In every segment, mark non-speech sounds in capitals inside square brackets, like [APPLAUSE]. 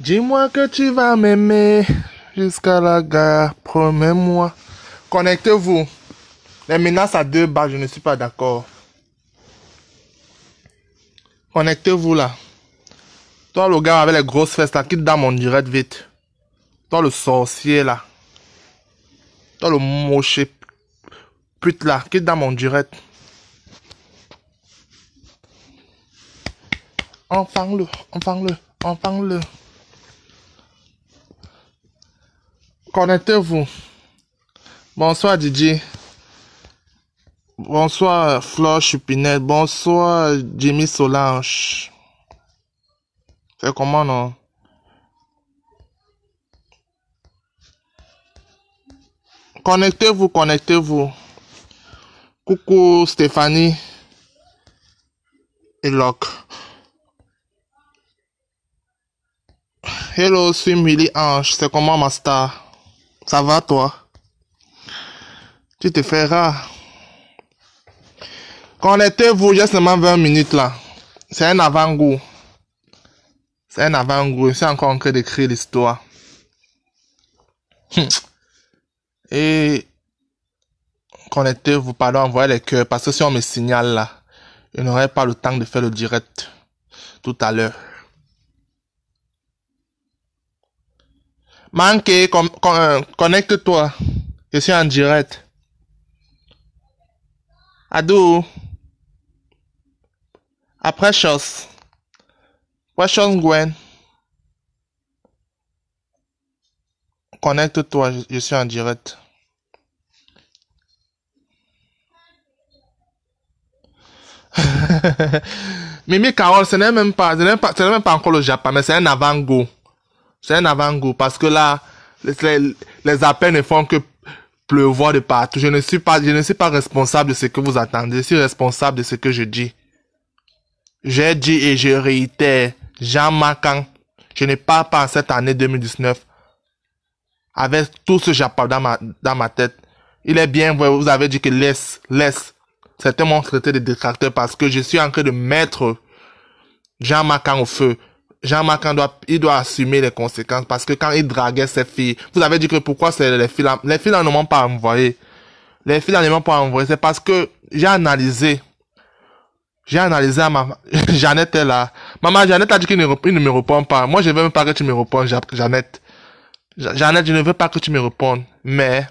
Dis-moi que tu vas m'aimer jusqu'à la gare, promets-moi. Connectez-vous. Les menaces à deux bas, je ne suis pas d'accord. Connectez-vous là. Toi, le gars avec les grosses fesses là, quitte dans mon direct vite? Toi, le sorcier là. Toi, le moche pute là, quitte dans mon direct? Enfin-le, enfin-le, enfin-le. Connectez-vous. Bonsoir Didier. Bonsoir Flore Chupinette. Bonsoir Jimmy Solange. C'est comment non? Connectez-vous, connectez-vous. Coucou Stéphanie. Et Locke. Hello, suis Millie Ange. C'est comment ma star? Ça va toi? Tu te feras. Connectez-vous, j'ai seulement 20 minutes là. C'est un avant-goût. C'est un avant-goût. C'est encore en train d'écrire l'histoire. Hum. Et connectez-vous, pardon, envoyez les cœurs. Parce que si on me signale là, je n'aurai pas le temps de faire le direct tout à l'heure. Manqué, connecte-toi. Je suis en direct. Adou. Après chose. Question Gwen. Connecte-toi, je, suis en direct. [LAUGHS] Mimi Carole, ce n'est même pas, ce même pas encore le Japon, mais c'est un avant-goût. C'est un avant-goût parce que là, les, les, appels ne font que pleuvoir de partout. Je ne suis pas, je ne suis pas responsable de ce que vous attendez. Je suis responsable de ce que je dis. J'ai dit et je réitère, Jean Macan, je ne parle pas en cette année 2019 avec tout ce Japon dans ma, dans ma tête. Il est bien, vous avez dit que laisse, laisse. C'était mon traité de détracteur parce que je suis en train de mettre Jean Macan au feu. Jean-Marc doit, il doit assumer les conséquences parce que quand il draguait ses filles, vous avez dit que pourquoi c'est les filles les filles ne m'ont pas envoyé. Les filles ne m'ont pas envoyé, c'est parce que j'ai analysé. J'ai analysé à ma, [LAUGHS] Jeannette est là. Maman, Jeannette a dit qu'il ne, me répond pas. Moi, je veux même pas que tu me répondes, Jeannette. Jeannette, je ne veux pas que tu me répondes. Mais,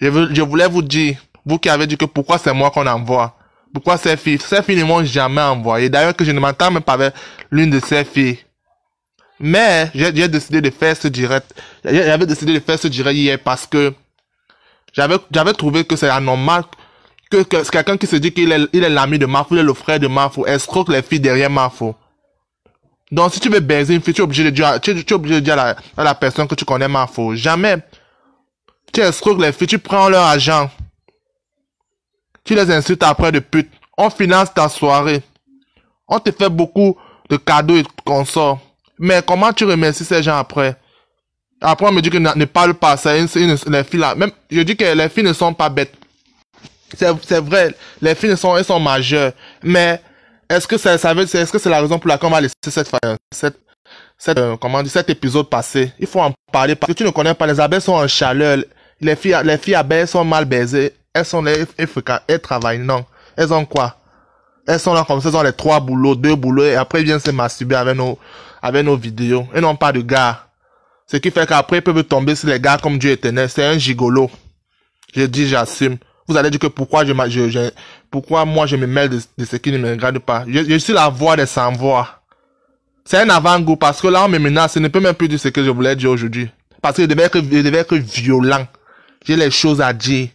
je voulais vous dire, vous qui avez dit que pourquoi c'est moi qu'on envoie. Pourquoi ces filles? Ces filles ne m'ont jamais envoyé. D'ailleurs, que je ne m'entends même pas avec l'une de ces filles. Mais j'ai décidé de faire ce direct. J'avais décidé de faire ce direct hier parce que j'avais trouvé que c'est anormal que, que quelqu'un qui se dit qu'il est il est l'ami de Mafou, il est le frère de Mafou, escroque les filles derrière Mafou. Donc si tu veux baiser une fille, tu es obligé de dire, tu, es obligé de dire à la, la personne que tu connais Mafou. Jamais. Tu escroques les filles, tu prends leur argent. Tu les insultes après de pute. On finance ta soirée. On te fait beaucoup de cadeaux et consorts. Mais comment tu remercies ces gens après? Après, on me dit que ne, parle pas. C'est une, les filles là. Même, je dis que les filles ne sont pas bêtes. C'est vrai. Les filles sont, elles sont majeures. Mais, est-ce que ça, veut, est-ce que c'est la raison pour laquelle on va laisser cette, cette, cette, euh, comment dire, cet épisode passer? Il faut en parler parce que tu ne connais pas. Les abeilles sont en chaleur. Les filles, les filles abeilles sont mal baisées elles sont FK, elles travaillent, non. Elles ont quoi? Elles sont là comme ça, elles ont les trois boulots, deux boulots, et après elles viennent se masturber avec nos, avec nos vidéos. Elles n'ont pas de gars. Ce qui fait qu'après, elles peuvent tomber sur les gars comme Dieu éternel. C'est un gigolo. Je dis, j'assume. Vous allez dire que pourquoi je, je, moi je me mêle de, ce qui ne me regarde pas? Je, je suis la voix des sans-voix. C'est un avant-goût parce que là on me menace. Je ne peux même plus dire ce que je voulais dire aujourd'hui. Parce que je devais être, je devais être violent. J'ai les choses à dire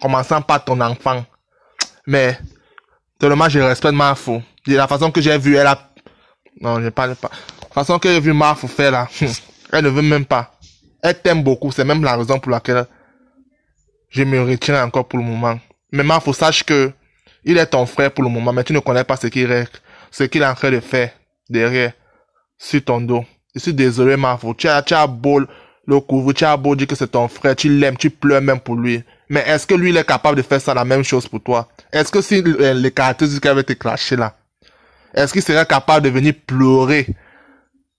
commençant par ton enfant. Mais, tellement je respecte ma fou. la façon que j'ai vu, elle a, non, je parle pas. La façon que j'ai vu ma fou faire là, [LAUGHS] elle ne veut même pas. Elle t'aime beaucoup, c'est même la raison pour laquelle je me retire encore pour le moment. Mais Marfo, sache que il est ton frère pour le moment, mais tu ne connais pas ce qu'il est, ce qu'il est en train de faire derrière, sur ton dos. Je suis désolé, Marfo. Tu as, tu as beau le couvrir, tu as beau dire que c'est ton frère, tu l'aimes, tu pleures même pour lui. Mais est-ce que lui, il est capable de faire ça la même chose pour toi? Est-ce que si euh, les caractéristiques avaient été clashées là, est-ce qu'il serait capable de venir pleurer?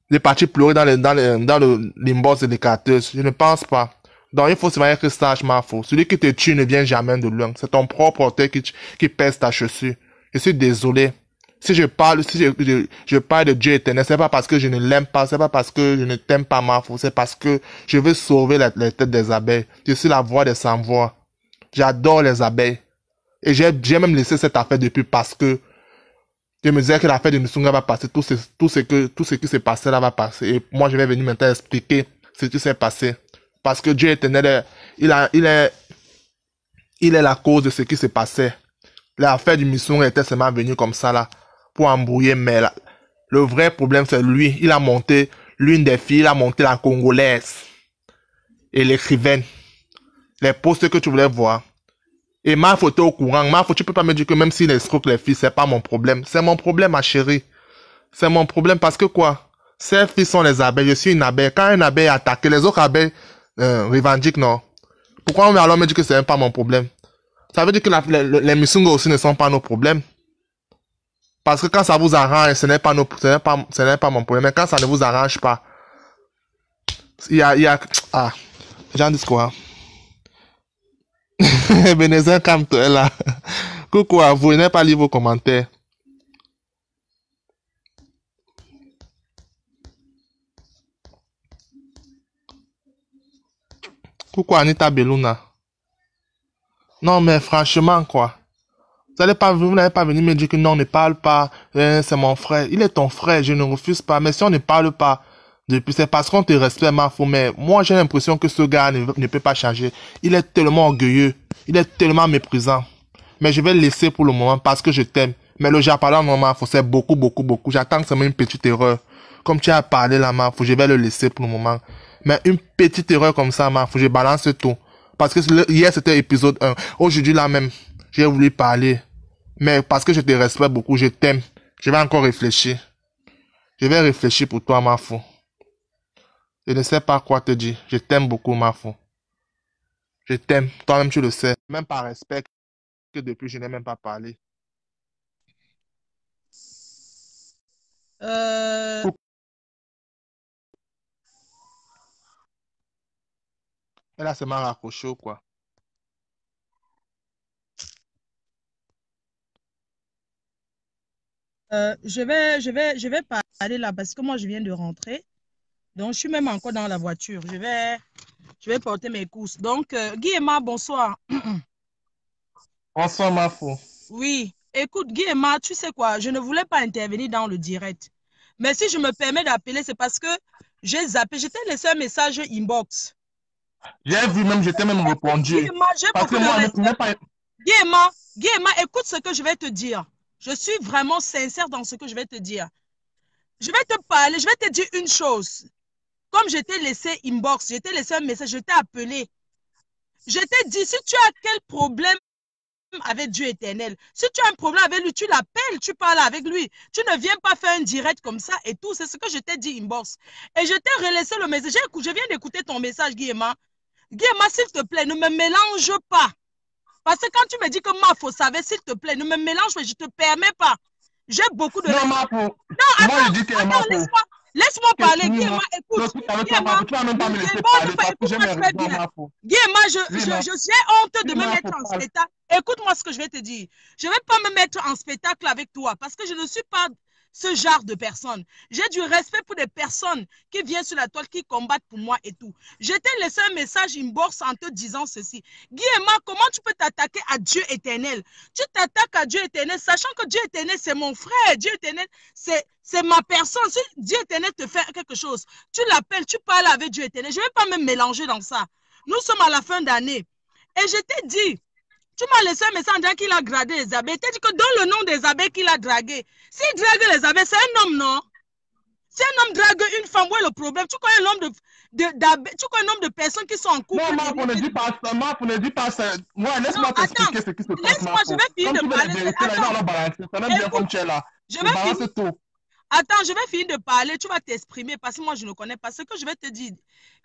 De partir pleurer dans le, dans le, dans le, l'inbox de l'écarteuse. Je ne pense pas. Donc, il faut se marier que sage, ma faux. Celui qui te tue ne vient jamais de loin. C'est ton propre orteil qui, qui pèse ta chaussure. Je suis désolé. Si je parle, si je, je, je parle de Dieu éternel, c'est pas parce que je ne l'aime pas, c'est pas parce que je ne t'aime pas, ma faux. C'est parce que je veux sauver la, la tête des abeilles. Je suis la voix des sans-voix. J'adore les abeilles. Et j'ai, même laissé cette affaire depuis parce que je me disais que l'affaire de Nusunga va passer, tout ce, tout ce que, tout ce qui s'est passé là va passer. Et moi, je vais venir maintenant expliquer ce qui s'est passé. Parce que Dieu éternel, il a, il est, il est la cause de ce qui s'est passé. L'affaire du Musunga était seulement venue comme ça là, pour embrouiller, mais le vrai problème c'est lui. Il a monté l'une des filles, il a monté la congolaise. Et l'écrivaine. Les postes que tu voulais voir. Et ma photo au courant. Ma photo, tu peux pas me dire que même s'il escroque les filles, c'est pas mon problème. C'est mon problème, ma chérie. C'est mon problème parce que quoi? Ces filles sont les abeilles. Je suis une abeille. Quand une abeille est attaquée, les autres abeilles euh, revendiquent, non? Pourquoi on alors me dit que c'est pas mon problème? Ça veut dire que la, les, les Musunga aussi ne sont pas nos problèmes. Parce que quand ça vous arrange, ce n'est pas nos, ce n'est pas, ce n'est pas mon problème. Mais quand ça ne vous arrange pas, il y a, il y a, ah, j'en dis quoi? [LAUGHS] Ebenezer, calme-toi là. Coucou à vous, je pas lu vos commentaires. Coucou Anita Beluna. Non, mais franchement, quoi. Vous n'allez pas, vous pas venir me dire que non, on ne parle pas, hein, c'est mon frère. Il est ton frère, je ne refuse pas. Mais si on ne parle pas c'est parce qu'on te respecte, ma fou. Mais moi, j'ai l'impression que ce gars ne, ne peut pas changer. Il est tellement orgueilleux. Il est tellement méprisant. Mais je vais le laisser pour le moment parce que je t'aime. Mais le japonais, non, ma fou, c'est beaucoup, beaucoup, beaucoup. J'attends que c'est une petite erreur. Comme tu as parlé là, ma fou, je vais le laisser pour le moment. Mais une petite erreur comme ça, ma fou, je balance tout. Parce que hier, c'était épisode 1. Aujourd'hui, là même, j'ai voulu parler. Mais parce que je te respecte beaucoup, je t'aime. Je vais encore réfléchir. Je vais réfléchir pour toi, ma fou. Je ne sais pas quoi te dire. Je t'aime beaucoup, ma fou. Je t'aime. Toi-même, tu le sais. Même par respect que depuis, je n'ai même pas parlé. Euh, Elle a seulement raccroché ou quoi? euh, je vais, je vais, je vais parler là parce que moi, je viens de rentrer. Donc, je suis même encore dans la voiture. Je vais, je vais porter mes courses. Donc, euh, Guy Emma, bonsoir. [CLEARS THROAT] Bonsoir, ma fou. Oui, écoute, Guy Emma, tu sais quoi, je ne voulais pas intervenir dans le direct. Mais si je me permets d'appeler, c'est parce que j'ai zappé. J'étais laissé un message inbox. J'ai vu même, je t'ai même répondu. Emma, j'ai Parce que moi, je pas... Écoute ce que je vais te dire. Je suis vraiment sincère dans ce que je vais te dire. Je vais te parler, je vais te dire une chose. Comme je t'ai laissé inbox, je t'ai laissé un message, je t'ai appelé. Je t'ai dit, si tu as quel problème avec Dieu éternel, si tu as un problème avec lui, tu l'appelles, tu parles avec lui. Tu ne viens pas faire un direct comme ça et tout. C'est ce que je t'ai dit inbox. Et je t'ai relaissé le message. Je viens d'écouter ton message, Guillemot. Guillemot, s'il te plaît, ne me mélange pas. Parce que quand tu me dis que moi, faut savoir, s'il te plaît, ne me mélange pas, je ne te permets pas. J'ai beaucoup de Non, ma. Non, Moi, attends, je dis que ma attends, fou. laisse-moi laisse-moi parler. Guillemot, écoute. Guillemot, j'ai je, je, je suis honte de me mettre en spectacle. Écoute-moi ce que je vais te dire. Je ne vais pas me mettre en spectacle avec toi parce que je ne suis pas ce genre de personne. J'ai du respect pour des personnes qui viennent sur la toile, qui combattent pour moi et tout. Je t'ai laissé un message inbox en te disant ceci. Guillemot, comment tu peux t'attaquer à Dieu éternel? Tu t'attaques à Dieu éternel, sachant que Dieu éternel, c'est mon frère. Dieu éternel, c'est c'est ma personne. Si Dieu éternel te fait quelque chose, tu l'appelles, tu parles avec Dieu éternel. Je ne vais pas me mélanger dans ça. Nous sommes à la fin d'année. Et je t'ai dit, tu m'as laissé un message en disant qu'il a gradé les abeilles. Tu as dit que dans le nom des abeilles qu'il a dragué. S'il drague les abeilles, c'est un homme, non? Si un homme drague une femme, où est le problème? Tu connais l'homme de, de, tu connais nombre de personnes qui sont en couple? Non, ma fou, ne dis pas ça. Ma fou, ne dis pas ça. Moi, laisse-moi Non, t'expliquer ce qui se passe, Laisse-moi, je vais finir de parler. là, Attends. on va balancer. Ça va bien comme tu es là. Je vais finir. tout. Attends, je vais finir de parler. Tu vas t'exprimer parce que moi, je ne connais pas. Ce que je vais te dire,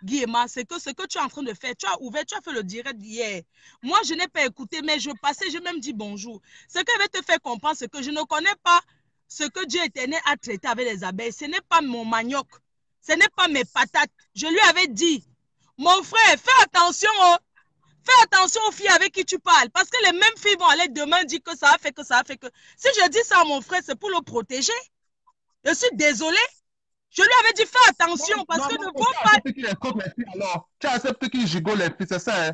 Guillemot, c'est que ce que tu es en train de faire, tu as ouvert, tu as fait le direct hier. Moi, je n'ai pas écouté, mais je passais, j'ai même dit bonjour. Ce que je vais te faire comprendre, c'est que je ne connais pas ce que Dieu éternel a traité avec les abeilles. Ce n'est pas mon manioc. Ce n'est pas mes patates. Je lui avais dit, mon frère, fais attention, oh. fais attention aux filles avec qui tu parles. Parce que les mêmes filles vont aller demain dire que ça a fait que ça a fait que. Si je dis ça à mon frère, c'est pour le protéger. Je suis désolée. Je lui avais dit, fais attention, parce Non, que ne tu vont pas. acceptes qu'il les filles alors. Tu acceptes qu'il gigole les filles, c'est ça. Hein?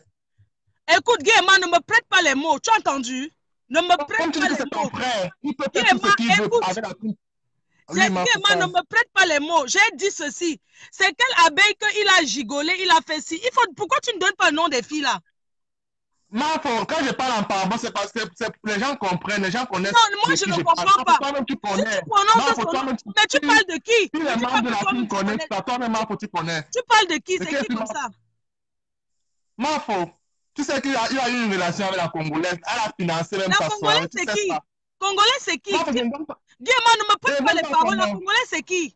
Écoute, Guéma, ne me prête pas les mots. Tu as entendu? Ne me Comme prête tu pas dis que les c'est ton mots. frère, il peut faire Guéma, tout ce qu'il veut avec la ne me prête pas les mots. J'ai dit ceci. C'est quelle abeille qu'il a gigolé, il a fait ci. Il faut, pourquoi tu ne donnes pas le nom des filles là? Marfo, quand je parle en parabole, c'est parce que les gens comprennent, les gens connaissent. Non, moi, je ne comprends pas. Toi-même, tu Si connais. tu prononces mais tu si- parles de qui? Si les membres de la team tu connaissent toi-même, Marfo, tu connais. Tu parles de qui? C'est qui comme m'a- ça? Tu sais qu'il a, eu une relation avec la Congolaise. Elle a financé même La sa Congolaise, soirée. Tu c'est qui? Congolais, c'est qui? Je ne me prête pas les paroles. La comment. Congolais, c'est qui?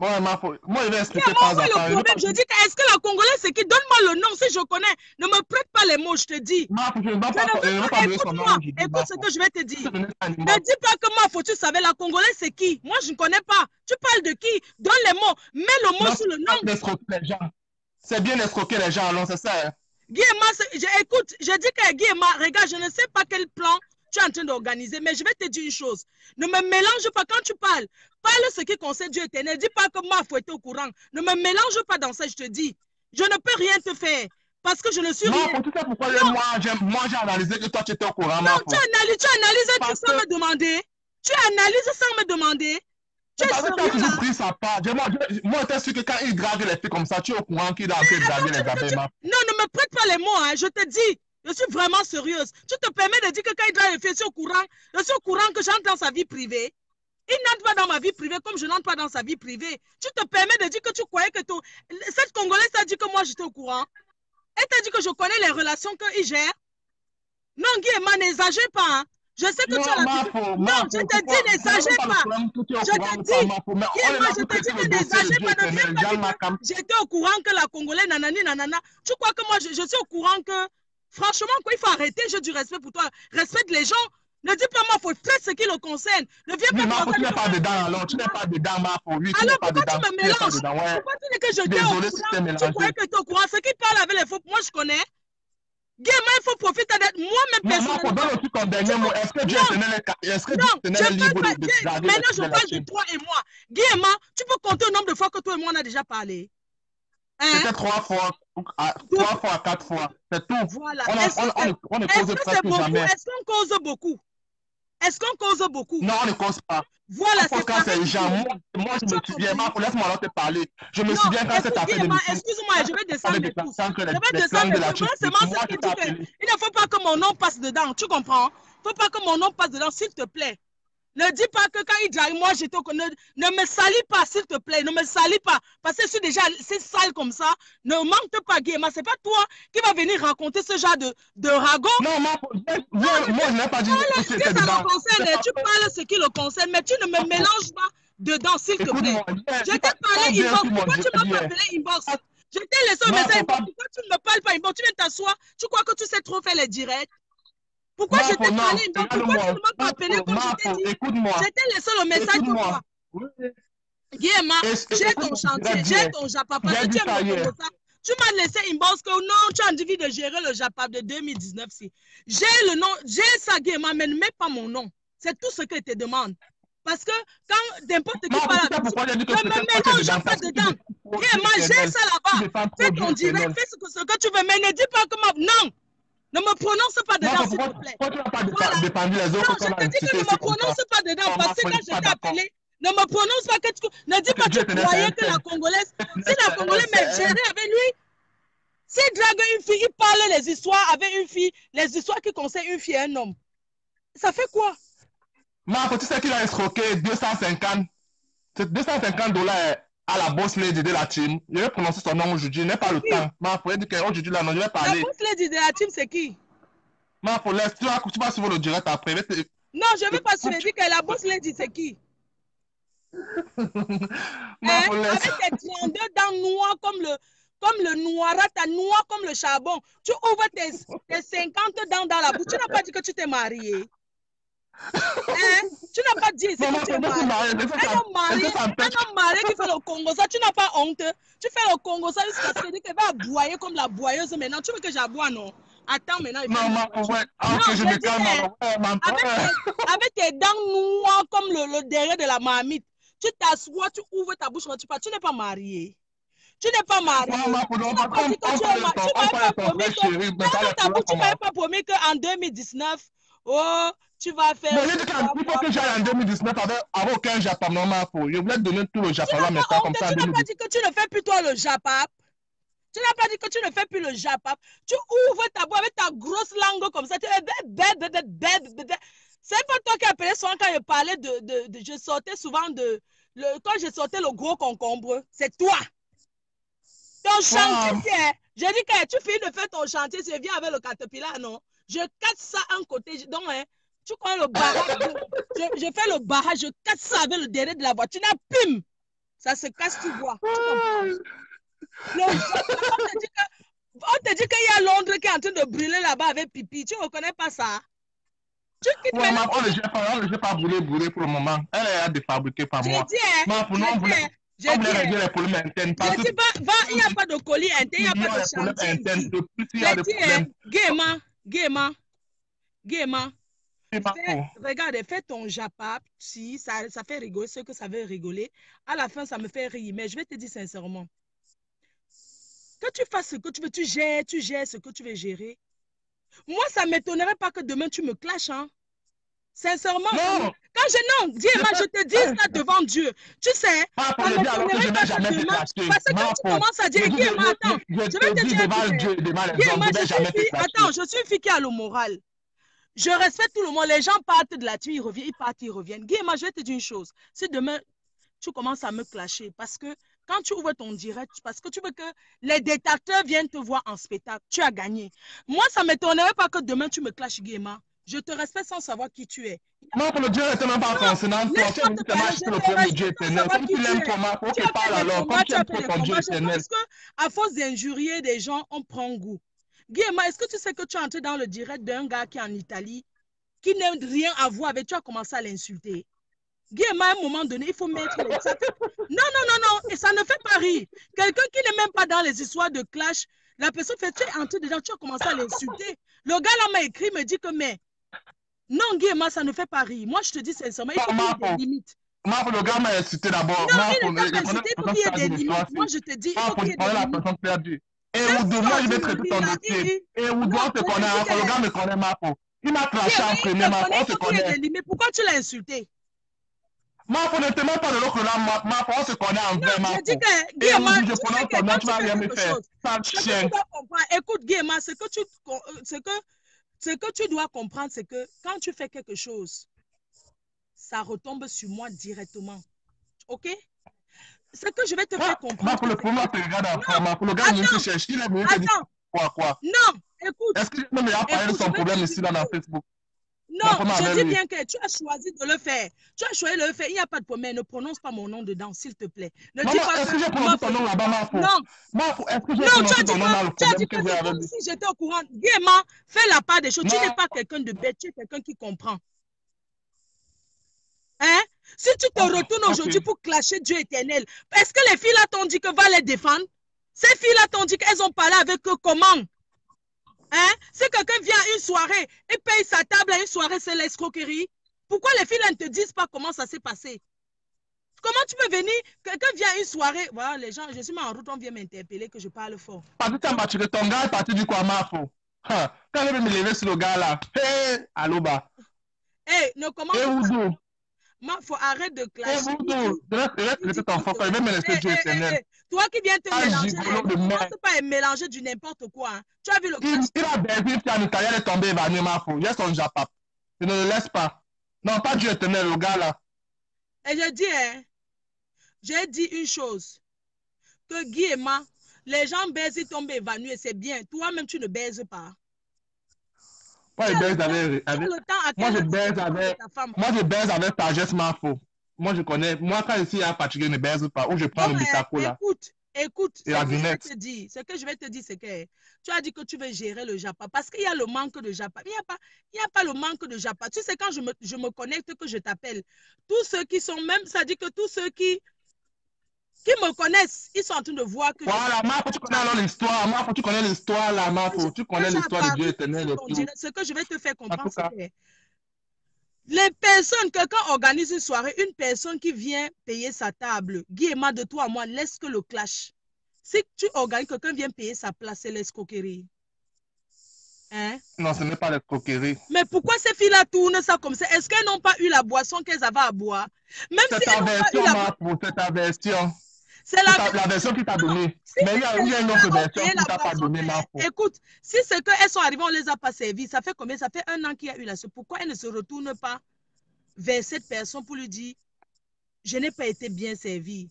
Marfo, moi, je vais expliquer moi, le problème, je dis que est-ce que la Congolais, c'est qui? Donne-moi le nom si je connais. Ne me prête pas les mots, je te dis. Je ne veux pas, pas écoute-moi, écoute ce que je vais te dire. Ne dis pas que moi, faut tu savais, la Congolais, c'est qui? Moi, je ne connais pas. Tu parles de qui? Donne les mots. Mets le mot Non, sur le c'est nom. bien d'escroquer les gens. C'est bien d'escroquer les gens, alors c'est ça. hein. Je- écoute, je dis que Guéma, regarde, je ne sais pas quel plan tu es en train d'organiser, mais je vais te dire une chose. Ne me mélange pas quand tu parles. Parle ce qui concerne Dieu éternel. Dis pas que moi, il faut être au courant. Ne me mélange pas dans ça, je te dis. Je ne peux rien te faire parce que je ne suis rien. Marfo, tu sais pourquoi Non. moi, j'ai analysé que toi, tu étais au courant, Non, tu analyses, tu analyses sans que- me demander. Tu analyses sans me demander. Tu es sérieux là? pris sa part. Je- Moi, moi, t'es sûr que quand il drague les filles comme ça, tu es au courant qu'il est en train de draguer les abeilles. Non, ne me prête pas les mots, hein. je te dis. Je suis vraiment sérieuse. Tu te permets de dire que quand il je suis au courant. Je suis au courant que j'entre dans sa vie privée. Il n'entre pas dans ma vie privée comme je n'entre pas dans sa vie privée. Tu te permets de dire que tu croyais que ton... cette Congolaise t'a dit que moi j'étais au courant. Elle t'a dit que je connais les relations qu'il gère. Non, Guillaume, n'exagère pas. hein. Je sais que Non, tu as la Non, je te dis, n'exagère pas. Je te dis, là je te dis que n'exagère pas, ne viens pas j'étais au courant que la Congolaise, nanani, nanana. Tu crois que moi, je, je suis au courant que, franchement, quoi, il faut arrêter, j'ai du respect pour toi. Respecte les gens. Ne dis pas moi, il faut faire ce qui le concerne. Ne viens pas Marfo, tu commencer n'es pas dedans, alors. Tu n'es pas dedans, Marfo. Oui, tu Alors pas pourquoi dedans. tu me Tu mélanges? dedans, ouais. Pourquoi tu dis que au Désolé si t'es courant mélangé. Tu croyais que tu étais au courant? Ce qui parle avec les faux, moi, je connais. Guéma, il faut profiter d'être moi-même Non, Marfo, personnellement. donne aussi ton dernier mot. Est-ce que Dieu Non. Non, je libre parle pas. de, Maintenant, je parle de toi et moi. Guéma, tu peux compter le nombre de fois que toi et moi, on a déjà parlé. Hein? C'était trois fois, à- trois fois, quatre fois. C'est tout. Voilà. On, Est-ce on, on, on ne cause presque beaucoup? jamais. Est-ce qu'on cause beaucoup? Est-ce qu'on cause beaucoup? Non, on ne cause pas. Voilà, c'est que quand c'est gens, moi, je me souviens, laisse-moi alors te parler. Je me souviens quand cette affaire excuse-moi, je vais descendre de Je vais descendre de la il ne faut pas que mon nom passe dedans. Tu comprends? Il ne faut pas que mon nom passe dedans, s'il te plaît. Ne dis pas que quand il dit moi j'étais au ne, ne me salis pas, s'il te plaît. Ne me salis pas. Parce que je suis déjà c'est sale comme ça. Ne manque pas, Guéma. C'est pas toi qui va venir raconter ce genre de, de ragot. Non, moi, moi, je n'ai pas dit Voilà, que étais ça dedans. le concerne, tu parles ce qui le concerne, mais tu ne me mélanges pas dedans, s'il te plaît. Je t'ai parlé inbox. Pourquoi tu m'as pas appelé inbox? Je t'ai laissé un Non, message inbox. Pourquoi tu ne me parles pas inbox? Tu viens t'asseoir. Tu crois que tu sais trop faire les directs? Pourquoi Marco, je t'ai parlé Pourquoi tu ne m'as pas appelé comme je t'ai dit t'ai laissé le message pour toi. Oui. Guillaume, Et- j'ai ton chantier, j'ai ton Japap. Parce que tu aimes ça. Tu m'as laissé inbox que non, tu as envie de gérer le Japap de 2019. Si. J'ai le nom, j'ai ça, Guillaume, mais ne mets pas mon nom. C'est tout ce que je te demande. Parce que quand n'importe qui parle tu que ne c'était me mélange pas tu dedans. Dieu j'ai ça Tu là-bas. Fais ton direct, fais ce que, ce que tu veux, mais ne dis pas que ma... Non Ne me prononce pas dedans, s'il te plaît. pourquoi tu n'as pas Voilà. défendu les Non, autres je qu'on a te dis que ne me prononce pas dedans, Non, parce que quand je je t'ai appelé, ne me prononce pas que tu... Ne dis pas que tu croyais que la. Congolaise... [LAUGHS] Si la Congolaise m'a géré avec lui, s'il drague une fille, il parle les histoires avec une fille, les histoires qui concernent une fille et un homme. Ça fait quoi? Marco, tu sais qu'il a escroqué 250, c'est 250 dollars à la boss lady de la team. Je vais prononcer son nom aujourd'hui, je n'ai pas le Oui. temps. Marco, il dit qu'aujourd'hui, là, non, je vais La parler. boss lady de la team, c'est qui? Marco, laisse, tu vas, tu vas suivre le direct après. Vais te- Non, je ne veux pas se dire que la boss lady, c'est qui? [LAUGHS] Marco, Hein? laisse. Avec tes 32 dents noires comme le, comme le noirat, ta noir comme le charbon. Tu ouvres tes, tes 50 dents dans la bouche. Tu n'as pas dit que tu t'es marié. Hein? Tu n'as pas dit ici que tu es marié. Un marié, qui fait le Congo, ça, tu n'as pas honte. Tu fais le Congo, ça jusqu'à ce que tu vas aboyer comme la boyeuse maintenant. Tu veux que j'aboie, non? Attends maintenant. il maman, ouais. Ah, Non, je je me calme. avec, avec tes dents noires comme le, le derrière de la marmite. Tu t'assois, tu ouvres ta bouche, tu parles. Tu n'es pas marié. Tu n'es pas marié. Maman, Tu n'as pas dit que tu es marié. Tu m'avais pas promis que... tu m'avais pas promis qu'en 2019, oh, tu vas faire... Mais qu'il faut que j'aille en 2019 avec, avec aucun ma faux. Je voulais te donner tout le n'as là pas maintenant, comme ça, tu n'as pas 2019. dit que tu ne fais plus toi le japap. Tu n'as pas dit que tu ne fais plus le japap. Tu ouvres ta bouche avec ta grosse langue comme ça. Tu C'est pas toi qui appelais souvent quand je parlais de, de, de- Je sortais souvent de. Le, quand je sortais le gros concombre, c'est toi. Ton chantier, Wow. c'est. J'ai dit que tu finis de faire ton chantier, tu viens avec le caterpillar, non? Je casse ça un côté. Donc, hein, tu connais le barrage. je, je fais le barrage, je casse ça avec le derrière de la voiture. Pim! Ça se casse, tu vois. Tu? Le- on te dit qu'il y a Londres qui est en train de brûler là-bas avec pipi. Tu ne reconnais pas ça? Tu quittes Ouais, maman, on ne jette pas, on ne jette pas brûler, brûler pour le moment. Elle est à défabriquer par moi. dit, hein, Maman, pour nous, on voulait, hein, on voulait hein, régler les problèmes internes. Parce dit, va, va, il n'y a pas de colis interne, il n'y a il y pas a de des problèmes chantier internes. plus, il y a des hein, problèmes. gaiement, gaiement, gaiement. Fais- regarde, fais ton japap, si ça, ça fait rigoler ce que ça veut rigoler. À la fin, ça me fait rire. Mais je vais te dire sincèrement, que tu fasses ce que tu veux, tu gères, tu gères ce que tu veux gérer. Moi, ça ne m'étonnerait pas que demain tu me clashes. Hein. Sincèrement, Non. quand je non, dis moi, je te dis ça devant Dieu. Tu sais, ça je m'étonnerait pas que demain, parce que quand tu commences à dire, Guillaume, attends, je vais te dire Guillaume, je suis fille, attends, je suis une fille qui a le moral. Je respecte tout le monde. Les gens partent de la team, ils reviennent, ils partent, ils reviennent. Guillaume, je vais te dire une chose. Si demain, tu commences à me clasher, parce que quand tu ouvres ton direct, parce que tu veux que les détracteurs viennent te voir en spectacle, tu as gagné. Moi, ça ne m'étonnerait pas que demain, tu me clashes, Guillaume. Je te respecte sans savoir qui tu es. Non, pour le Dieu même pas le Dieu éternel. Comme tu l'aimes faut que as parle alors. Comme tu aimes pour ton Dieu éternel. pense qu'à force d'injurier des gens, on prend goût. Guillaume, est-ce que tu sais que tu es entré dans le direct d'un gars qui est en Italie, qui n'a rien à voir avec, tu as commencé à l'insulter? Guillaume, à un moment donné, il faut mettre les... ça fait- Non, non, non, non, et ça ne fait pas rire. Quelqu'un qui n'est même pas dans les histoires de clash, la personne fait, tu es entré dedans, tu as commencé à l'insulter. Le gars là m'a écrit, me dit que, mais, non, Guillaume, ça ne fait pas rire. Moi, je te dis sincèrement, il faut qu'il y ait des limites. Moi, le gars m'a insulté d'abord. Non, il le pas insulté, il faut qu'il y ait des limites. Moi, je te dis, il faut qu'il y ait des limites. Et ça, moi, je vais traiter ton dossier. Et se je te connaît. dis Enfin, le gars me connaît, Marco. Il m'a traché en il premier, connaît, On se connaît. limites. Pourquoi tu l'as insulté? Marco, ne te pas de l'autre là, Marco. On se connaît en vrai, dis que, Et Oudou, je que ton nom, tu vas rien me faire. que chien. écoute, Guillaume, ce que tu, euh, ce que, ce que tu dois comprendre, c'est que quand tu fais quelque chose, ça retombe sur moi directement. OK? Ce que je vais te faire comprendre. Marco, le premier te regarde après. Le gars Attends. chercher. Il est venu te dire quoi, quoi. non, écoute. Est-ce que même il a son problème ici, dans chose. Facebook? Non, je dis bien que tu as choisi de le faire. Tu as choisi de le faire. Il n'y a pas de problème. Ne prononce pas mon nom dedans, s'il te plaît. Ne dis pas est-ce que que j'ai prononcé ton nom là-bas, Marco? Non, Marco, est-ce que j'ai non, tu as prononcé dit ton nom dans le que, tu as problème dit que j'ai avec si j'étais au courant. Guéma, fais la part des choses. Tu Non. n'es pas quelqu'un de bête, tu es quelqu'un qui comprend. Hein? Si tu te retournes aujourd'hui pour clasher Dieu éternel, est-ce que les filles là t'ont dit que va les défendre? Ces filles là t'ont dit qu'elles ont parlé avec eux comment? Hein? Si quelqu'un vient à une soirée et paye sa table à une soirée, c'est l'escroquerie. Pourquoi les filles ne te disent pas comment ça s'est passé? Comment tu peux venir, quelqu'un vient à une soirée, voilà les gens, je suis en route, on vient m'interpeller que je parle fort. Parce que tu as maturé, ton gars est parti du? Hein, Quand je vais me lever sur le gars là, hé, allô, bah. Hé, ne commence Et pas. Moi, faut arrêter de et clasher. Eh, eh, eh, eh, Toi qui viens te Ah, mélanger, eh, ne pas mélanger du n'importe quoi. hein. Tu as vu le Il, il a baisé, puis en Italie, elle est tombée évanoui, Marco. J'ai son japap. Je ne le laisse pas. Non, pas Dieu éternel, le gars là. Et je dis, hein, j'ai dit une chose, que Guy et moi, les gens baisent, ils tombent évanouis, c'est bien. Toi-même, tu ne baises pas. Moi, je baise avec, avec, à moi, je baise avec- moi, je baise avec sagesse, Marco. Moi, je connais. Moi, quand il y a fatigué, je ne baise pas. Ou je prends le là. écoute, Écoute, Et ce la que je vais te dire, ce que je vais te dire, c'est que tu as dit que tu veux gérer le Japa parce qu'il y a le manque de Japa. Il n'y a pas, il y a pas le manque de Japa. Tu sais, quand je me, je me connecte, que je t'appelle, tous ceux qui sont même, ça dit que tous ceux qui, qui me connaissent, ils sont en train de voir que je- Voilà, Marfo, tu connais alors l'histoire. Marfo, tu connais l'histoire là, Marfo. Tu connais l'histoire de Dieu éternel Ce que je vais te faire comprendre, c'est que les personnes, quelqu'un organise une soirée, une personne qui vient payer sa table, moi, de toi à moi, laisse que le clash. Si tu organises, quelqu'un vient payer sa place, c'est l'escroquerie. Hein? Non, ce n'est pas la coquerie. Mais pourquoi ces filles-là tournent ça comme ça? Est-ce qu'elles n'ont pas eu la boisson qu'elles avaient à boire? Même C'est si ta version, la Marfo, c'est ta version. C'est la la version qui t'a donnée. Si Mais il y a, a une autre version qui la t'a pas boisson, donné, Marfo. Écoute, si c'est qu'elles sont arrivées, on les a pas servies, ça fait combien? Ça fait un an qu'il y a eu. C'est pourquoi elles ne se retournent pas vers cette personne pour lui dire Je n'ai pas été bien servie.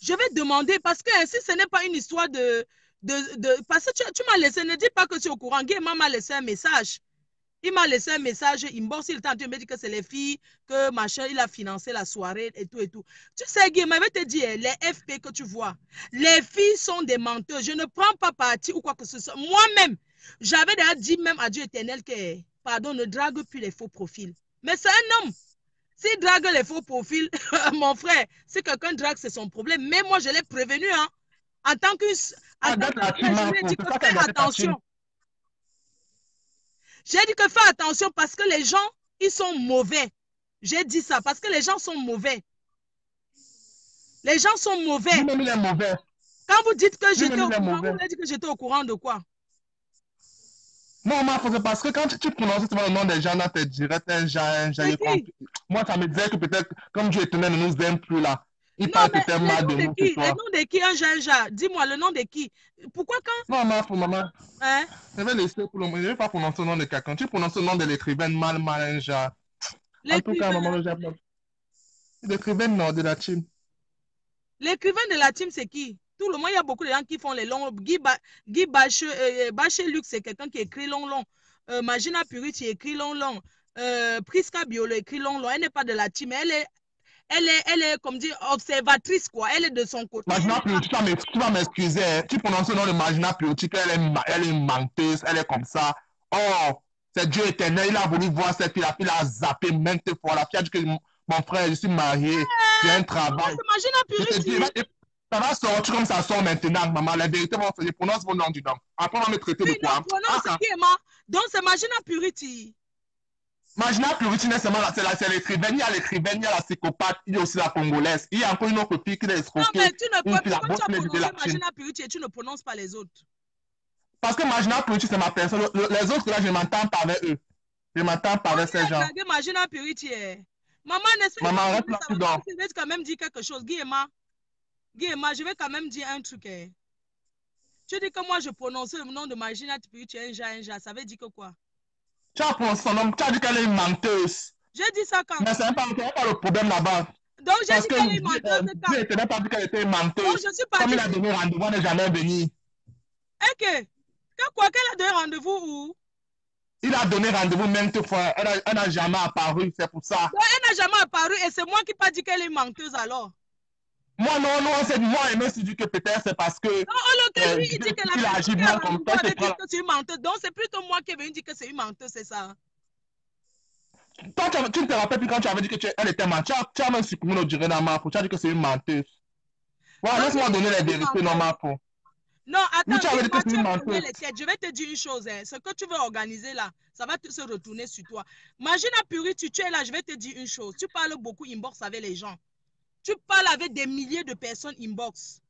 Je vais demander parce que si ce n'est pas une histoire de. de, de parce que tu, tu m'as laissé, ne dis pas que tu es au courant. Guy m'a laissé un message. Il m'a laissé un message inbox, il train de me dire que c'est les filles, que machin, il a financé la soirée et tout et tout. Tu sais, Guy, je vais te dire, les FP que tu vois, les filles sont des menteuses. Je ne prends pas parti ou quoi que ce soit. Moi-même, j'avais déjà dit même à Dieu éternel que, pardon, ne drague plus les faux profils. Mais c'est un homme. S'il drague les faux profils, [LAUGHS] mon frère, si quelqu'un drague, c'est son problème. Mais moi, je l'ai prévenu, hein. En tant que. Ah, En tant garde la que je lui ai dit que fais attention. J'ai dit que fais attention parce que les gens, ils sont mauvais. J'ai dit ça parce que les gens sont mauvais. Les gens sont mauvais. Lui-même, il est mauvais. Quand vous dites que j'étais au courant, vous voulez dire que j'étais au courant de quoi? Non, c'est parce que quand tu, tu prononces souvent le nom des gens dans tes directs, un genre, un. Moi, ça me disait que peut-être, comme Dieu éternel ne nous aime plus là, il parle mal de de nous qui? Le nom de qui, un Jean-Jean? Dis-moi le nom de qui? Pourquoi quand? Non, Marfo, maman, Hein? je vais laisser pour le moment. Je ne vais pas prononcer le nom de quelqu'un. Tu prononces le nom de l'écrivaine mal, mal. En tout cas, maman. L'écrivaine, non, de la team. l'écrivain de la team, c'est qui? Tout le monde, il y a beaucoup de gens qui font les longs. Guy, ba Guy Bache, euh, Bache Luc, c'est quelqu'un qui écrit long, long. Euh, Magina Puriti écrit long, long. Euh, Priska Biolo écrit long, long. Elle n'est pas de la team, elle est, elle est, elle est, comme dire, observatrice, quoi. Elle est de son côté. Magina tu vas m'excuser. hein. Tu prononces le nom de Magina Pioti, qu'elle est, elle est menteuse, elle est comme ça. Oh, c'est Dieu éternel. Il a voulu voir cette fille. La fille a zappé maintes fois. La fille a dit que mon frère, je suis marié, j'ai un travail. c'est Magina Puriti. ça va sortir comme ça sort maintenant, maman. La vérité, je prononce vos noms du nom. Après, on va me traiter de quoi? prononce Ah, ma- Donc, c'est. Magina Purity, seulement la- c'est la- c'est l'écrivaine. Il y a l'écrivaine, il y a la psychopathe, il y a aussi la congolaise. Il y a encore une autre fille qui l'a Non, escroqué. mais tu ne peux pas. est. Magina Puriti et tu ne prononces pas les autres. Parce que Magina Purity, c'est ma personne. Le- le- Les autres, là, je m'entends pas avec eux. Je m'entends pas avec ces gens. Magina Puriti. eh. Maman, n'est-ce pas? Maman, vais là, tu dors. Je vais quand même dire quelque chose. Guillemard, Guillemard, je vais quand même dire un truc. eh. Tu dis que moi, je prononce le nom de Magina Puriti, un ja, un ja. Ça veut dire que quoi? Tu as prononcé son nom, tu as dit qu'elle est menteuse. J'ai dit ça quand? Mais c'est pas, c'est pas le problème là-bas. Donc, j'ai dit que qu'elle est Dieu menteuse euh, quand? Dieu n'était pas dit qu'elle était Donc, menteuse. je suis pas Comme dit. il a donné rendez-vous, elle n'est jamais venue. Ok. Que quoi? Qu'elle a donné rendez-vous où? Il a donné rendez-vous maintes fois. Elle n'a jamais apparu, c'est pour ça. Elle n'a jamais apparu et c'est moi qui pas dit qu'elle est menteuse alors. Moi, non, non, c'est moi, et me suis dit que peut-être c'est parce que Non, oh, Euh, lui, il dit que la personne agi qui a mal comme ça, c'est que c'est une menteuse. Donc, c'est plutôt moi qui est venu dire que c'est une menteuse, c'est ça. toi, tu, tu ne te rappelles plus quand tu avais dit qu'elle était menteuse. Tu as, tu même supprimé le durée dans ma peau. Tu as dit que c'est une menteuse. Voilà, laisse-moi donner les vérités dans ma peau. Non, attends, tu avais dit que c'est tu une menteuse. Je vais te dire une chose. hein. Ce que tu veux organiser là, ça va te- se retourner sur toi. Imagine à Puri, tu, tu es là, je vais te dire une chose. Tu parles beaucoup inbox avec les gens. Tu parles avec des milliers de personnes inbox.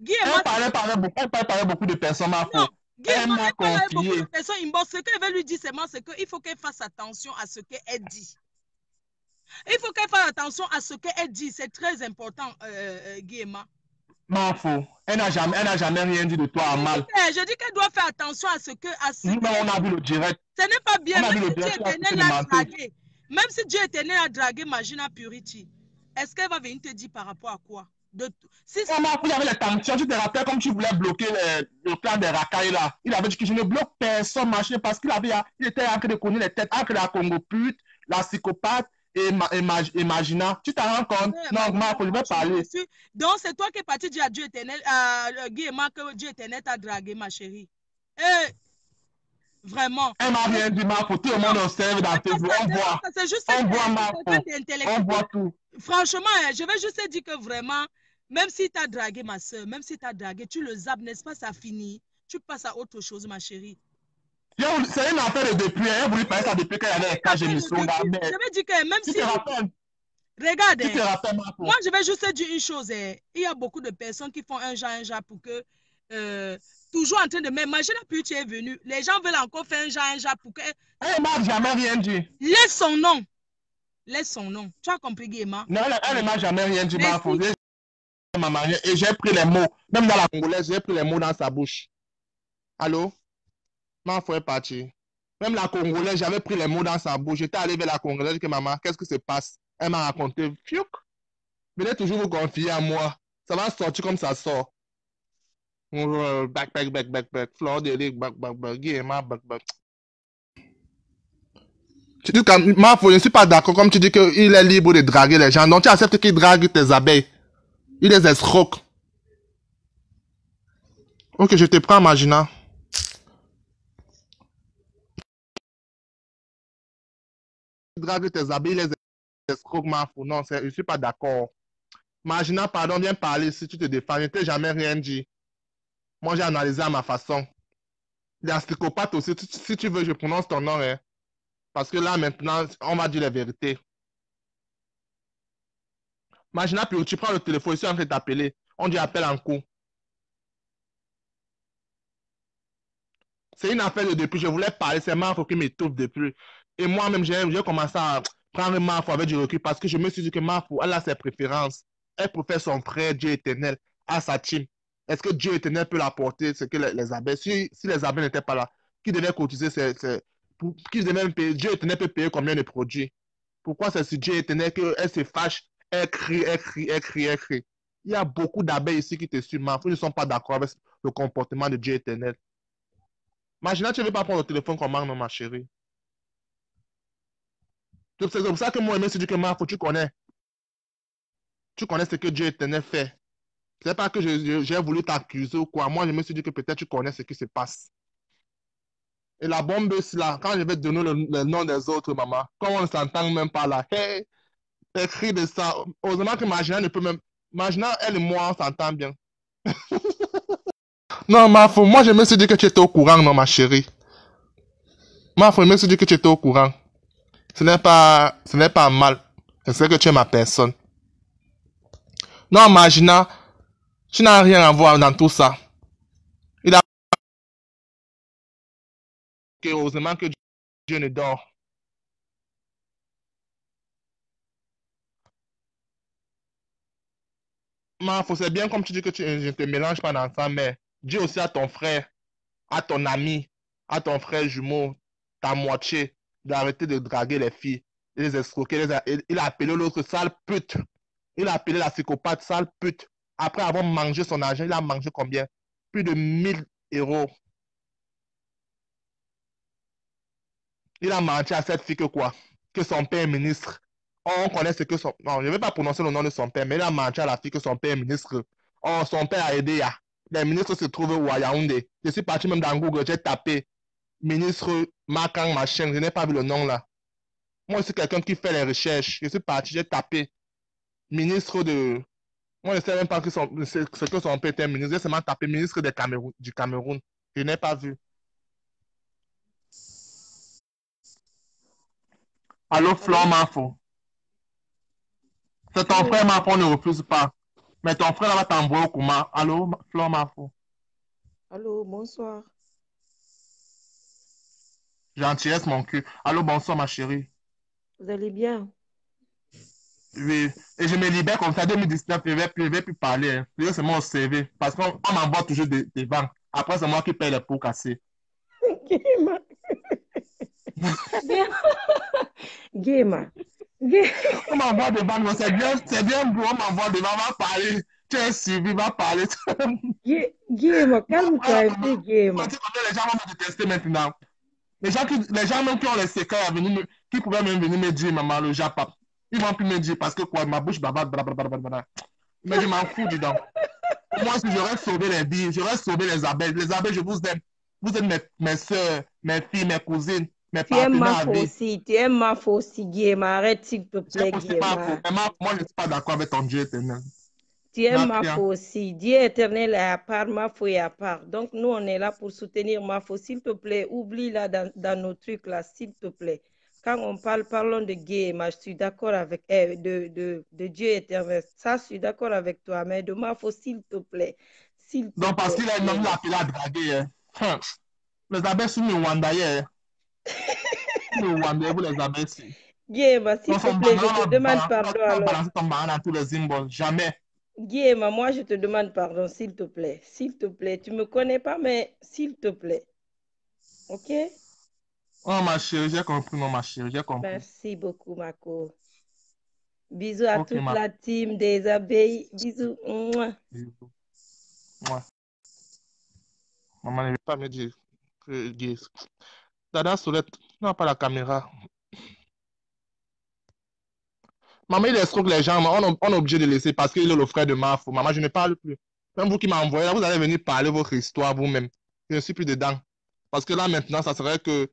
Guy et moi, Elle parlait, parlait beaucoup, elle parlait, parlait beaucoup de personnes, ma non. Guy Elle moi, beaucoup de personnes inbox. Ce qu'elle veut lui dire seulement, c'est qu'il faut qu'elle fasse attention à ce qu'elle dit. Il faut qu'elle fasse attention à ce qu'elle dit. C'est très important, euh, euh, moi. Faux. Elle n'a jamais, elle jamais rien dit de toi à mal. Eh, Je dis qu'elle doit faire attention à ce que. À ce Nous, que- on a vu le direct. Ce n'est pas bien. On a Même si Dieu éternel menteuses. dragué, même si Dieu éternel a dragué Magina Purity, est-ce qu'elle va venir te dire par rapport à quoi? De si il y avait les tensions. Tu te rappelles comme tu voulais bloquer le, le clan des racailles là. Il avait dit que je ne bloque personne, machin, parce qu'il avait, il était en train de connaître les têtes entre la Congo pute, la psychopathe et, ma-. Tu t'en rends compte? Ouais, Non, Marco, je vais parler. suis- Donc, c'est toi qui es parti dire à Dieu éternel, à euh, Guy et que Dieu éternel t'a dragué, ma chérie. Eh, vraiment. Elle m'a rien dit, Marco. Tout le monde observe dans Facebook. On voit. On voit, On voit tout. Franchement, hein, je vais juste te dire que vraiment, même si tu as dragué ma soeur, même si tu as dragué, tu le zappes, n'est-ce pas, ça finit. Tu passes à autre chose, ma chérie. C'est une affaire de depuis. Elle voulu parler ça depuis qu'elle avait là. Je Mais vais dire que même tu si. te rappelles? Regarde, Tu te hein, rappelles, moi, je vais juste te dire une chose. hein. Il y a beaucoup de personnes qui font un genre, un genre pour que. euh, toujours en train de m'imaginer, puis tu es venu. Les gens veulent encore faire un genre, un genre pour que. Elle m'a jamais rien dit. Laisse son nom. Laisse son nom. Tu as compris, Guéma? Non, elle, elle ne m'a jamais rien dit. J'ai- ma manière- Et j'ai pris les mots. Même dans la congolaise, j'ai pris les mots dans sa bouche. Allô? Marco est parti. Même la congolaise, j'avais pris les mots dans sa bouche. J'étais allé vers la congolaise, que maman, qu'est-ce qui se passe? Elle m'a raconté. Fiouk! Venez toujours vous confier à moi. Ça va sortir comme ça sort. Euh, Back, back, back, back, back. Fleur de back, back, back. Guillemard, back, back. Tu dis que, Marfo, je ne suis pas d'accord, comme tu dis qu'il est libre de draguer les gens. Donc, tu acceptes qu'il drague tes abeilles. Il les escroque. Ok, je te prends, Magina. Drague tes abeilles, il les escroque, Marfo. Non, je ne suis pas d'accord. Magina, pardon, viens parler si tu te défends. Je ne t'ai jamais rien dit. Moi, j'ai analysé à ma façon. Psychopathe aussi. Si- Si tu veux, je prononce ton nom. Hein. Parce que là, maintenant, on va dire la vérité. Magina, puis tu prends le téléphone, ici, on de t'appeler. On dit appel en cours. C'est une affaire de depuis. Je voulais parler, c'est Marfo qui m'étouffe depuis. Et moi-même, j'ai commencé à prendre Marfo avec du recul parce que je me suis dit que Marfo, elle a ses préférences. Elle préfère son frère, Dieu éternel, à sa team. Est-ce que Dieu éternel peut l'apporter ce que les, les abeilles si, les abeilles n'étaient pas là, qui devait cotiser même Dieu éternel peut payer combien de produits? Pourquoi c'est sur Dieu éternel qu'elle se fâche, elle crie, elle crie, elle crie, elle crie? Il y a beaucoup d'abeilles ici qui te suivent, Marfo, ils ne sont pas d'accord avec le comportement de Dieu éternel. Imagine, tu ne veux pas prendre le téléphone comme non, ma chérie. C'est pour ça que moi, même si je dis que tu connais. Tu connais ce que Dieu éternel fait. C'est pas que j'ai voulu t'accuser ou quoi. Moi, je me suis dit que peut-être tu connais ce qui se passe. Et la bombe, là, quand je vais donner le, nom des autres, maman, comme on ne s'entend même pas là, hey, écrit de ça. Heureusement que Magina ne peut même. Magina, elle et moi, on s'entend bien. [LAUGHS] Non, Marfo, moi, je me suis dit que tu étais au courant, non, ma chérie. Marfo, je me suis dit que tu étais au courant. Ce n'est pas, ce n'est pas mal. Je sais que tu es ma personne. Non, Magina, tu n'as rien à voir dans tout ça. Il a Que heureusement que Dieu ne dort. C'est bien comme tu dis que tu ne te mélanges pas dans ça, mais Dieu aussi à ton frère, à ton ami, à ton frère jumeau, ta moitié, d'arrêter de draguer les filles, et les escroquer. les a- Il a appelé l'autre sale pute. Il a appelé la psychopathe sale pute. Après avoir mangé son argent, il a mangé combien? Plus de 1000 euros. Il a menti à cette fille que quoi? Que son père est ministre. On connaît ce que son... Non, je ne vais pas prononcer le nom de son père, mais il a menti à la fille que son père est ministre. Oh, son père a aidé. Les ministres se trouvent à Yaoundé. Je suis parti même dans Google, j'ai tapé ministre Makang machin, je n'ai pas vu le nom là. Moi, je suis quelqu'un qui fait les recherches. Je suis parti, j'ai tapé ministre de... Moi, je ne sais même pas son... ce que son père était ministre. J'ai seulement tapé ministre du Cameroun. Je n'ai pas vu. Allô, Flore Mafo. C'est ton frère Mafo, on ne refuse pas. Mais ton frère va t'envoyer au coma. Allô, Flore Mafo. Allô, bonsoir. Gentillesse, mon cul. Allô, bonsoir, ma chérie. Vous allez bien? Oui. Et je me libère comme ça, 2019, je ne vais, vais plus parler. Hein. Seulement au CV. Parce qu'on on m'envoie toujours des, des ventes. Après, c'est moi qui paye les pots cassés. [LAUGHS] Guéma. Guéma. Gué- On m'envoie des ventes. mais C'est bien, c'est bien beau. On m'envoie des ventes. On va parler. Tu es suivi, va parler. Gué- Guéma, calme-toi un peu, Guéma. Tu connais, les gens vont me détester maintenant. Les gens, qui, les gens même qui ont les secrets à venir qui pouvaient même venir me dire, maman, le Japon. Ils vont plus me dire parce que quoi, ma bouche baba, blablabla. Mais je m'en fous dedans. Moi, si j'aurais sauvé les vies, j'aurais sauvé les abeilles. Les abeilles, je vous aime. Vous êtes mes, mes soeurs, mes filles, mes cousines, mes Tu aimes ma à aussi, tu aimes ma aussi, Guillaume. Arrête, s'il te plaît, Guillaume. mais moi, je ne suis pas d'accord avec ton Dieu éternel. Tu aimes ma Mafia. aussi. Dieu éternel est à part, ma est à part. Donc, nous, on est là pour soutenir ma S'il te plaît, oublie là dans, dans nos trucs là, s'il te plaît. Quand on parle, parlons de Guillaume. Je suis d'accord avec eh, de, de, de Dieu éternel. Ça, je suis d'accord avec toi. Mais de ma s'il te plaît. S'il te parce qu'il a un homme Guillaume. là, il a dragué. hein. Hum. Les abeilles sont mes Wandaye. Les Wandaye, vous les si. Guillaume, s'il te plaît, je te demande pardon alors. ton dans tous les symboles. Jamais. Guillaume, moi, je te demande pardon, s'il te plaît. S'il te plaît. Tu me connais pas, mais s'il te plaît. OK? Oh, ma chérie, j'ai compris, non, ma chérie, j'ai compris. Merci beaucoup, Marco. Bisous à toute ma- la team des abeilles. Bisous. Mouah. Bisous. Ouais. Maman ne veut pas me dire que Dada Solette, tu n'as pas la caméra. Maman, il escroque les gens, on, est- obligé de laisser parce qu'il est le frère de Mafo. Maman, je ne parle plus. Même vous qui envoyé, là, vous allez venir parler votre histoire vous-même. Je ne suis plus dedans. Parce que là, maintenant, ça serait que.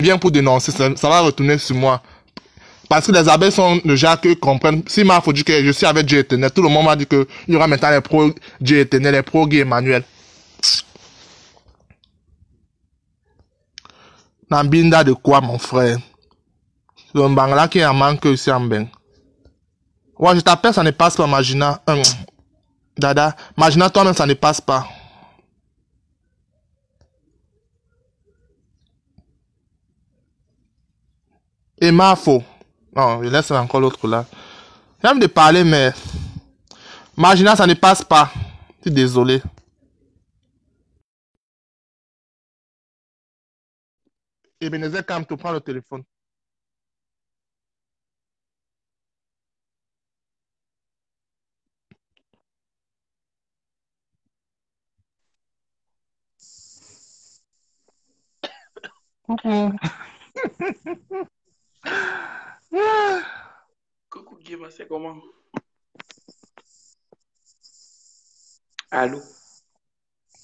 Bien pour dénoncer, ça, va retourner sur moi. Parce que les abeilles sont le genre qui comprennent. Si Mafo dit que je suis avec Dieu éternel, tout le monde va dire qu'il y aura maintenant les pro Dieu éternel, les pro Guy Nambinda de quoi, mon frère? Le Bangla qui en manque ici en Ben. Ouais, je t'appelle, ça ne passe pas, Magina. Hum, Dada, Magina, toi-même, ça ne passe pas. Et Mafo. Non, je laisse encore l'autre là. J'aime de parler, mais. Magina, ça ne passe pas. Je suis désolé. Ebenezer, tu prends le téléphone. [COUGHS] Coucou. Coucou Guillaume, c'est comment? Allô?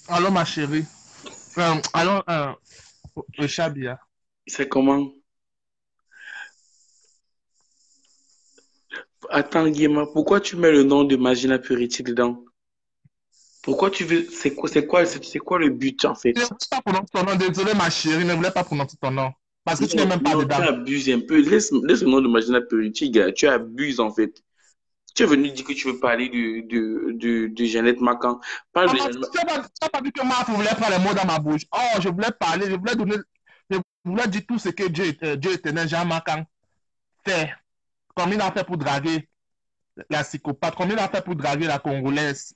Allô, ma chérie. Euh, allô, euh, le Chabia. C'est comment? Attends Guillaume, pourquoi tu mets le nom de Magina Purity dedans? Pourquoi tu veux... C'est quoi, c'est quoi, c'est quoi le but en fait? Je ne voulais pas prononcer ton nom. Désolé, ma chérie, ne voulais pas prononcer ton nom. Parce que tu n'es même pas non, tu dedans. abuses un peu. Laisse, laisse le nom de Magina Purity, gars. Tu abuses en fait. Tu es venu dire que tu veux parler de, de, de, de Jeannette Macan. Parle de Jeannette tu n'as pas, tu n'as pas vu que je voulais faire les mots dans ma bouche. Oh, je voulais parler, je voulais donner, je voulais dire tout ce que Dieu, euh, Dieu éternel, Jean Macan, fait. Comme il a fait pour draguer la psychopathe, comme il a fait pour draguer la Congolaise.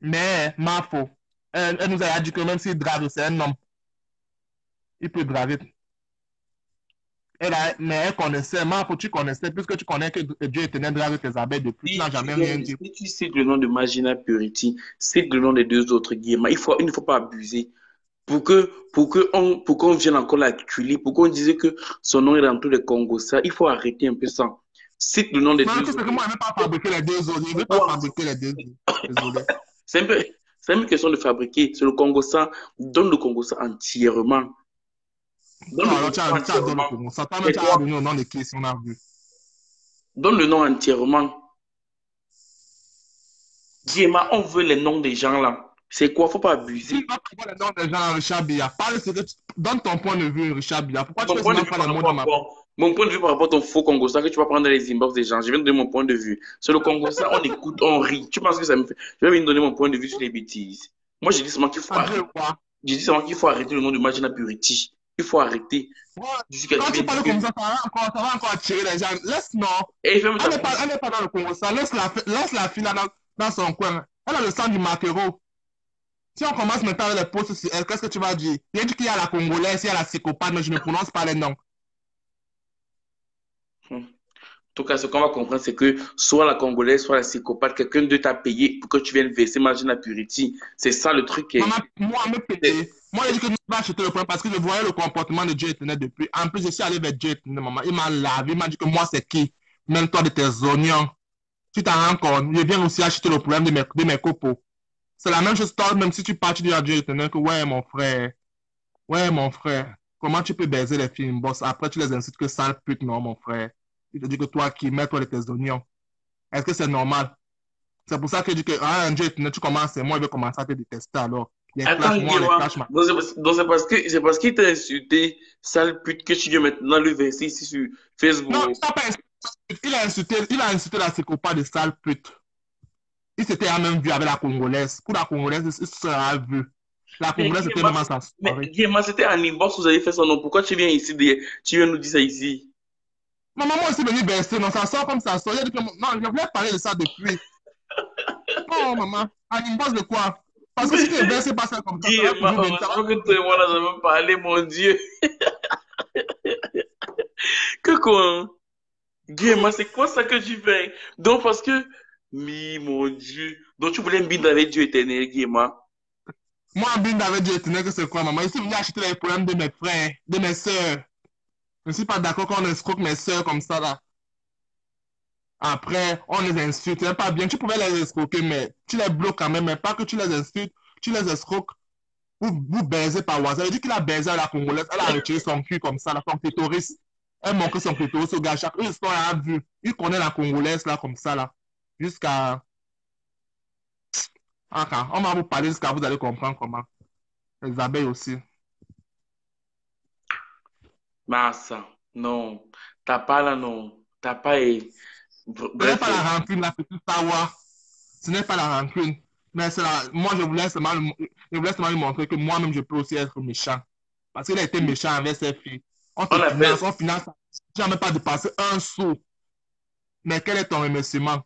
Mais, Mafo, elle, elle nous a dit que même s'il drague, c'est un homme. Il peut draguer. Elle a- mais elle connaissait, Mafo, tu connaissais, puisque tu connais que Dieu éternel drague tes abeilles depuis, tu n'as jamais rien dit. si tu cites le nom de Magina Purity, cite le nom des deux autres Guillemets. Il faut, il ne faut pas abuser. Pour que, pour que on, pour qu'on vienne encore l'acculer, pour qu'on dise que son nom est dans tous les Congos, ça, il faut arrêter un peu ça. Cite le nom des Non, deux c'est que autres. moi, je ne veux pas fabriquer les deux autres. Je ne veux pas fabriquer les deux autres. C'est un peu, c'est une question de fabriquer. C'est le Congo ça. Donne le Congo ça entièrement. Donne Non, le alors tu as, tu as donné tu as donné nom de qui, si on a vu. Donne le nom entièrement. Guillemets, on veut les noms des gens là. C'est quoi? Faut pas abuser. tu vas prévoir le nom des gens Richard Bia, parle. Donne ton point de vue, Richard Bia. Pourquoi tu Mon fais point de seulement vue faire par les mots rapport dans à ma? Mon point de vue par rapport à ton faux Congo ça que tu vas prendre les inbox des gens. Je viens de donner mon point de vue. Sur le Congo ça, on écoute, on rit. Tu penses que ça me fait. Je vais venir donner mon point de vue sur les bêtises. Moi, j'ai dit seulement qu'il faut arrêter. J'ai dit seulement qu'il faut arrêter le nom de Magina Purity. Il faut arrêter. Ouais, Quand tu parles comme ça, ça va encore, ça va encore attirer les gens. Laisse, non. Et ta Elle n'est pas, dans le Congo. Ça. Laisse la, laisse la fille là dans, dans son coin. Elle a le sang du maquereau. Si on commence maintenant avec les postes sur elle, qu'est-ce que tu vas dire? Il a dit qu'il y a la Congolaise, il y a la psychopathe, mais je ne prononce pas les noms. En tout cas, ce qu'on va comprendre, c'est que soit la Congolaise, soit la psychopathe, quelqu'un de t'a payé pour que tu viennes verser Magina Purity. C'est ça le truc. qui est- Maman, moi, me payer. Moi, j'ai dit que je vais acheter le problème parce que je voyais le comportement de Dieu éternel depuis. En plus, je suis allé vers Dieu éternel, maman. Il m'a lavé, il m'a dit que moi, c'est qui? Même toi de tes oignons. Tu t'en rends compte. Je viens aussi acheter le problème de mes, de mes copeaux. C'est la même chose, toi, même si tu pars, tu dis à Dieu éternel que, ouais, mon frère, ouais, mon frère, comment tu peux baiser les filles, boss? Après, tu les incites que sale pute, non, mon frère. Il te dit que toi qui? Mets toi de tes oignons. Est-ce que c'est normal? C'est pour ça que je dis que, ah, un Dieu tu commences, et moi, je vais commencer à te détester alors. Les Attends, Donc, c'est parce- que c'est parce qu'il t'a insulté, sale pute, que tu viens maintenant le verser ici sur Non, Facebook. il n'a pas insulté. Il a insulté, il a insulté la psychopathe de sale pute. Il s'était même vu avec la Congolaise. Pour la Congolaise, il sera vu. La Congolaise était à sa mais. Guéma, c'était en inbox, vous avez fait son nom. Pourquoi tu viens ici, de- tu viens nous dire ça ici? Ma maman aussi venue verser. Non, ça sort comme ça sort. Il a dit que, non, je voulais parler de ça depuis. [LAUGHS] Non, maman. En inbox de quoi? Parce que si tu verses pas ça comme ça. Ça va heureusement que toi et moi, nous avons parlé, mon Dieu. Que quoi? Guéma, c'est quoi ça que tu fais? Donc, parce que, mi, mon Dieu. Donc, tu voulais me binder avec Dieu éternel, Guéma. Moi, en bin avec Dieu éternel, que c'est quoi, maman? Je suis venu acheter les problèmes de mes frères, de mes sœurs. Je ne suis pas d'accord qu'on escroque mes sœurs comme ça, là. Après, on les insulte. C'est pas bien. Tu pouvais les escroquer, mais tu les bloques quand même. Mais pas que tu les insultes, tu les escroques. Vous, baisez par WhatsApp. Elle dit qu'il a baisé à la Congolaise. Elle a retiré son cul comme ça, là, son clitoris. Elle manquait son clitoris au gars. Chaque histoire, a vu. Il connaît la Congolaise, là, comme ça, là. Jusqu'à. Enfin, on va vous parler jusqu'à vous allez comprendre comment. Les abeilles aussi. Massa, non. T'as pas là, non. T'as pas. Ce n'est pas la rancune, la petite savoir. Ce n'est pas la rancune. Mais c'est la... moi, je voulais seulement, lui- je voulais seulement lui montrer que moi-même, je peux aussi être méchant. Parce qu'il a été méchant avec ses filles. On finance, on finance. Même pas dépassé un sou. Mais quel est ton remerciement?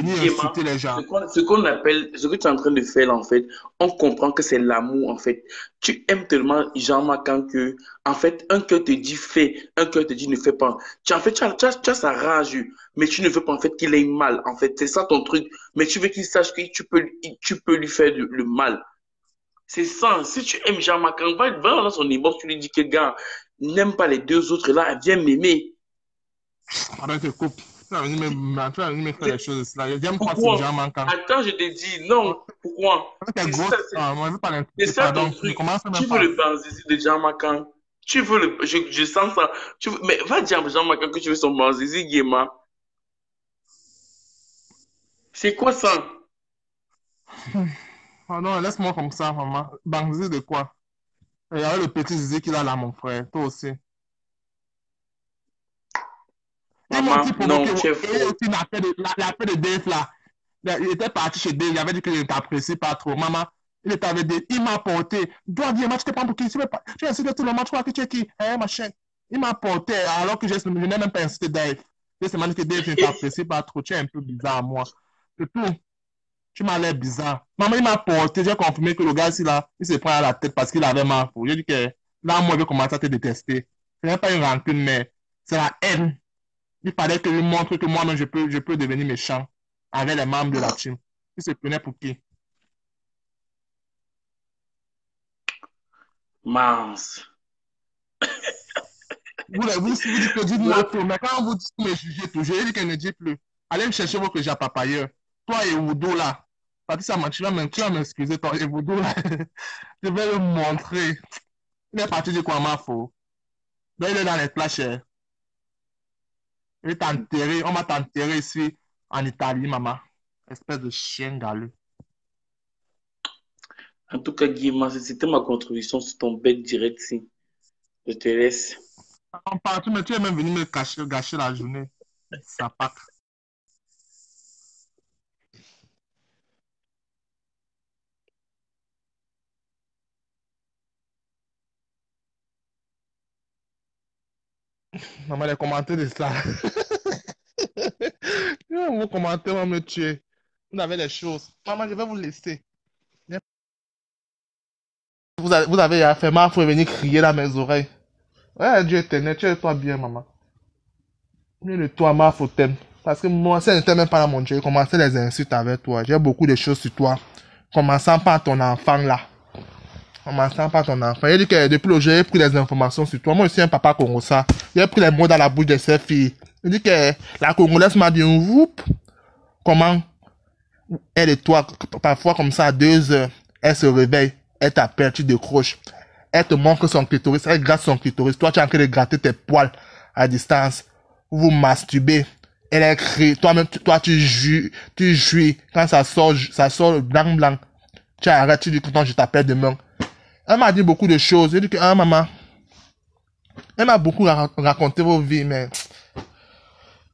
Venir Guéma, insulter les gens. Ce qu'on appelle, ce que tu es en train de faire là, en fait, on comprend que c'est l'amour, en fait. Tu aimes tellement Jean-Marc que, en fait, un cœur te dit fais, un cœur te dit ne fais pas. Tu, en fait, tu as, tu as- tu as sa rage, mais tu ne veux pas, en fait, qu'il ait mal, en fait. C'est ça ton truc. Mais tu veux qu'il sache que tu peux, tu peux lui faire le, le mal. C'est ça. Si tu aimes Jean-Marc, va, va dans son inbox, tu lui dis que, gars, n'aime pas les deux autres là, viens m'aimer. Coupe. Tu vas venir me, tu vas venir me faire les choses là. Gens manquants. Attends, je te dis, non. Pourquoi? C'est ça, c'est- Ah, C'est ça ton truc. commence Tu veux le banzizi de Jean Macan. Tu veux le. Je, je sens ça. Tu veux- Mais va dire à Jean Macan que tu veux son banzizi, Guéma. C'est quoi ça? Oh [LAUGHS] non, laisse-moi comme ça, maman. Bangzi de quoi? Et il y avait le petit zizi qu'il a là, mon frère. Toi aussi. Ils m'ont Maman, non, Et faux. aussi l'affaire de, de Dave là. Il était parti chez Dave, il avait dit qu'il ne t'apprécie pas trop. Maman, il avec Dave, il m'a porté. Dois dire, tu te prends pour qui? Tu veux pas- tu as insulté tout le monde, tu crois que tu es qui? Hein, machin. Il m'a porté alors que je, je n'ai même pas insulté Dave. Seulement dit que Dave ne t'apprécie pas trop. Tu es un peu bizarre, moi. C'est tout. Tu m'as l'air bizarre. Maman, il m'a porté. J'ai confirmé que le gars là, il se prend à la tête parce qu'il avait mal. J'ai dit que là, moi, je vais commencer à te détester. Ce n'est pas une rancune, mais c'est la haine. Il fallait que je lui montre que moi-même, je peux, je peux devenir méchant avec les membres de la team. Il se prenait pour qui? Mince. Vous, vous, si vous dites que dites-moi tout, mais quand vous dites que me jugez toujours, il dit qu'elle ne dit plus. Allez me chercher votre japa ailleurs. Toi et Woudou là. Patricia, tu vas m'excuser, toi et Woudou là. [LAUGHS] Je vais le montrer. Il est parti dire quoi, ma faux. Donc, il est dans les flashs. Il est enterré. On va t'enterrer ici en Italie, maman. Espèce de chien galeux. En tout cas, Guéma, c'était ma contribution sur ton bec direct ici. Je te laisse. En partout, mais tu es même venu me cacher, gâcher la journée. Ça Maman, les commentaires de ça. [LAUGHS] Vos commentaires vont me tuer. Vous avez les choses. Maman, je vais vous laisser. Vous avez, avez fait mal, venir crier dans mes oreilles. Ouais, Dieu éternel, tu toi bien, maman. Mieux de toi, ma faut t'aimer. Parce que moi, elle n'était même pas là, mon Dieu, je commençais les insultes avec toi. J'ai beaucoup de choses sur toi. Commençant par ton enfant là. On m'entend pas ton enfant. Il dit que depuis le jour, j'ai pris des informations sur toi. Moi aussi, un papa congolais. J'ai pris les mots dans la bouche de ses filles. Il dit que la Congolaise m'a dit, whoop, comment elle et toi, parfois comme ça, à deux heures, elle se réveille, elle t'appelle, tu décroches. Elle te montre son clitoris, elle gratte son clitoris. Toi, tu es en train de gratter tes poils à distance. Vous masturbez. Elle écrit, toi-même, tu- toi, tu jouis, tu jouis. Quand ça sort, ça sort blanc, blanc. Tu arrêtes, tu dis, quand je t'appelle demain. Elle m'a dit beaucoup de choses. Elle dit que, ah, maman, elle m'a beaucoup ra- raconté vos vies, mais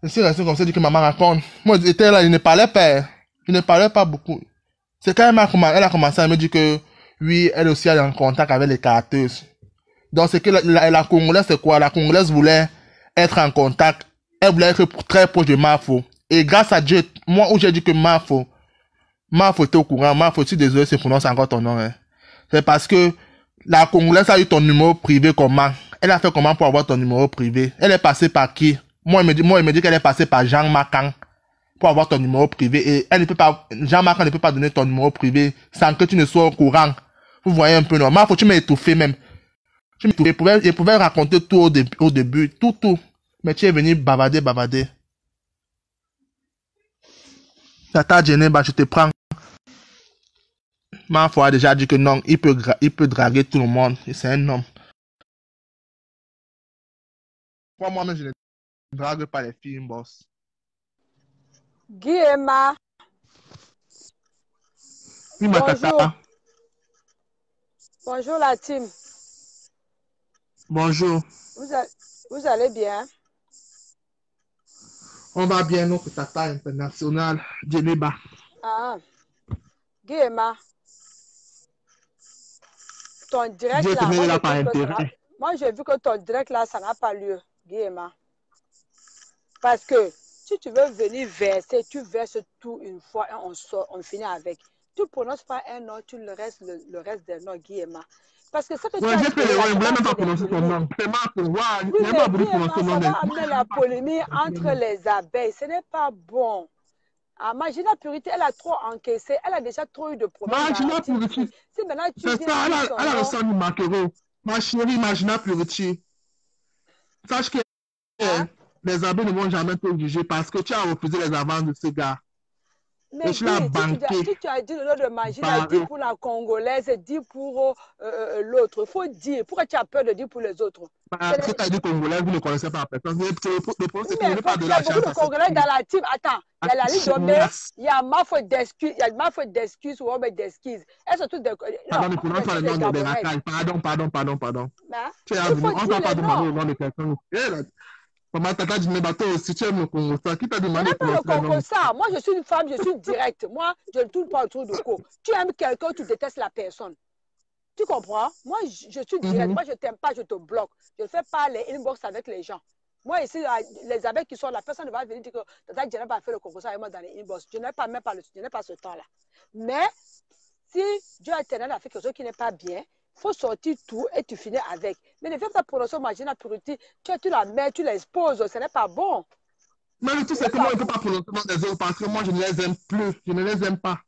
je suis resté comme ça, dit que maman raconte. Moi, j'étais là, il ne parlait pas. Il ne parlait pas beaucoup. C'est quand elle, m'a commen- elle a commencé à me dire que, oui, elle aussi est en contact avec les carteuses. Donc, c'est que la, la, la Congolaise, c'est quoi? La Congolaise voulait être en contact. Elle voulait être très proche de Mafo. Et grâce à Dieu, moi, où j'ai dit que Mafo, Mafo était au courant. Mafo, je suis désolé je prononce encore ton nom, hein. C'est parce que la Congolaise a eu ton numéro privé comment? Elle a fait comment pour avoir ton numéro privé? Elle est passée par qui? Moi, il me dit, moi, il me dit qu'elle est passée par Jean Macan pour avoir ton numéro privé et elle ne peut pas, Jean Macan ne peut pas donner ton numéro privé sans que tu ne sois au courant. Vous voyez un peu, non? Mafo, tu m'as étouffé même. Tu. Je pouvais, raconter tout au, début, tout, tout. Mais tu es venu bavarder, bavarder. Ça t'a bah, je te prends. Mafo a déjà dit que non, il peut, il peut draguer tout le monde. C'est un homme. Moi, moi-même, je ne drague pas les filles, boss. Guy et Ma, Oui, ma Bonjour. bonjour la team. Bonjour. Vous, a- vous allez bien? On va bien, notre tata international, Djeliba. Ah. Guy et Ma, ton direct là, moi, là par ça moi j'ai vu que ton direct là, ça n'a pas lieu, Ma. Parce que si tu veux venir verser, tu verses tout une fois et on sort, on finit avec. Tu ne prononces pas un nom, tu le restes le, le reste des noms, Ma. Parce que ça que tu Ouais, as j'ai dit fait ça va même pas prononcer ton nom. C'est Marc, ouais, Oui, il n'a mais pas voulu prononcer ça nom des va amener la polémique entre les abeilles. Ce n'est pas bon. Ah, Magina Purité, elle a trop encaissé. Elle a déjà trop eu de problèmes. Magina team. Purity. Si maintenant tu C'est ça, elle a, elle a sang du maquereau. Ma chérie, Imagina Purity. Sache que Hein? les abeilles ne vont jamais te juger parce que tu as refusé les avances de ce gars. Mais Et si tu, as- si tu as dit le nom de Magina, Par dis pour la Congolaise, dis pour euh, euh, l'autre. Il faut dire. Pourquoi tu as peur de dire pour les autres? Parce que tu as dit Congolais, vous ne connaissez pas la personne. Le, problème, c'est que mais je n'ai pas il de y a la beaucoup chance de Congolais dans la team. Attends, il y a la Ligue Domé, il y a ma faute d'excuses, il y a ma faute d'excuses ou Robert d'excuses. Elles sont toutes des. Pardon, prononce pas le nom de. Pardon, pardon, pardon, pardon. Tu faut on ne t'a pas noms. nom de quelqu'un. Maman, tata, dis, mais bateau, si tu aimes le Congo, ça, qui t'a demandé pas le Congo ça. Moi, je suis une femme, je suis directe. Moi, je ne tourne pas autour du cou. Tu aimes quelqu'un, tu détestes la personne. Tu comprends? Moi, je, je suis directe. Mhm. Moi, je ne t'aime pas, je te bloque. Je ne fais pas les inbox avec les gens. Moi, ici, les abeilles qui sont là, personne ne va venir dire que Tata Diana va faire le Congo ça avec moi dans les inbox. Je n'ai pas même pas, le, je pas ce temps-là. Mais si Dieu éternel a fait quelque chose qui n'est pas bien, faut sortir tout et tu finis avec. Mais ne fais pas prononcer Magina Purity. Tu, tu la mets, tu l'exposes. Ce n'est pas bon. Mais le tout, c'est que moi, je ne peux pas prononcer des autres parce que moi, je ne les aime plus. Je ne les aime pas.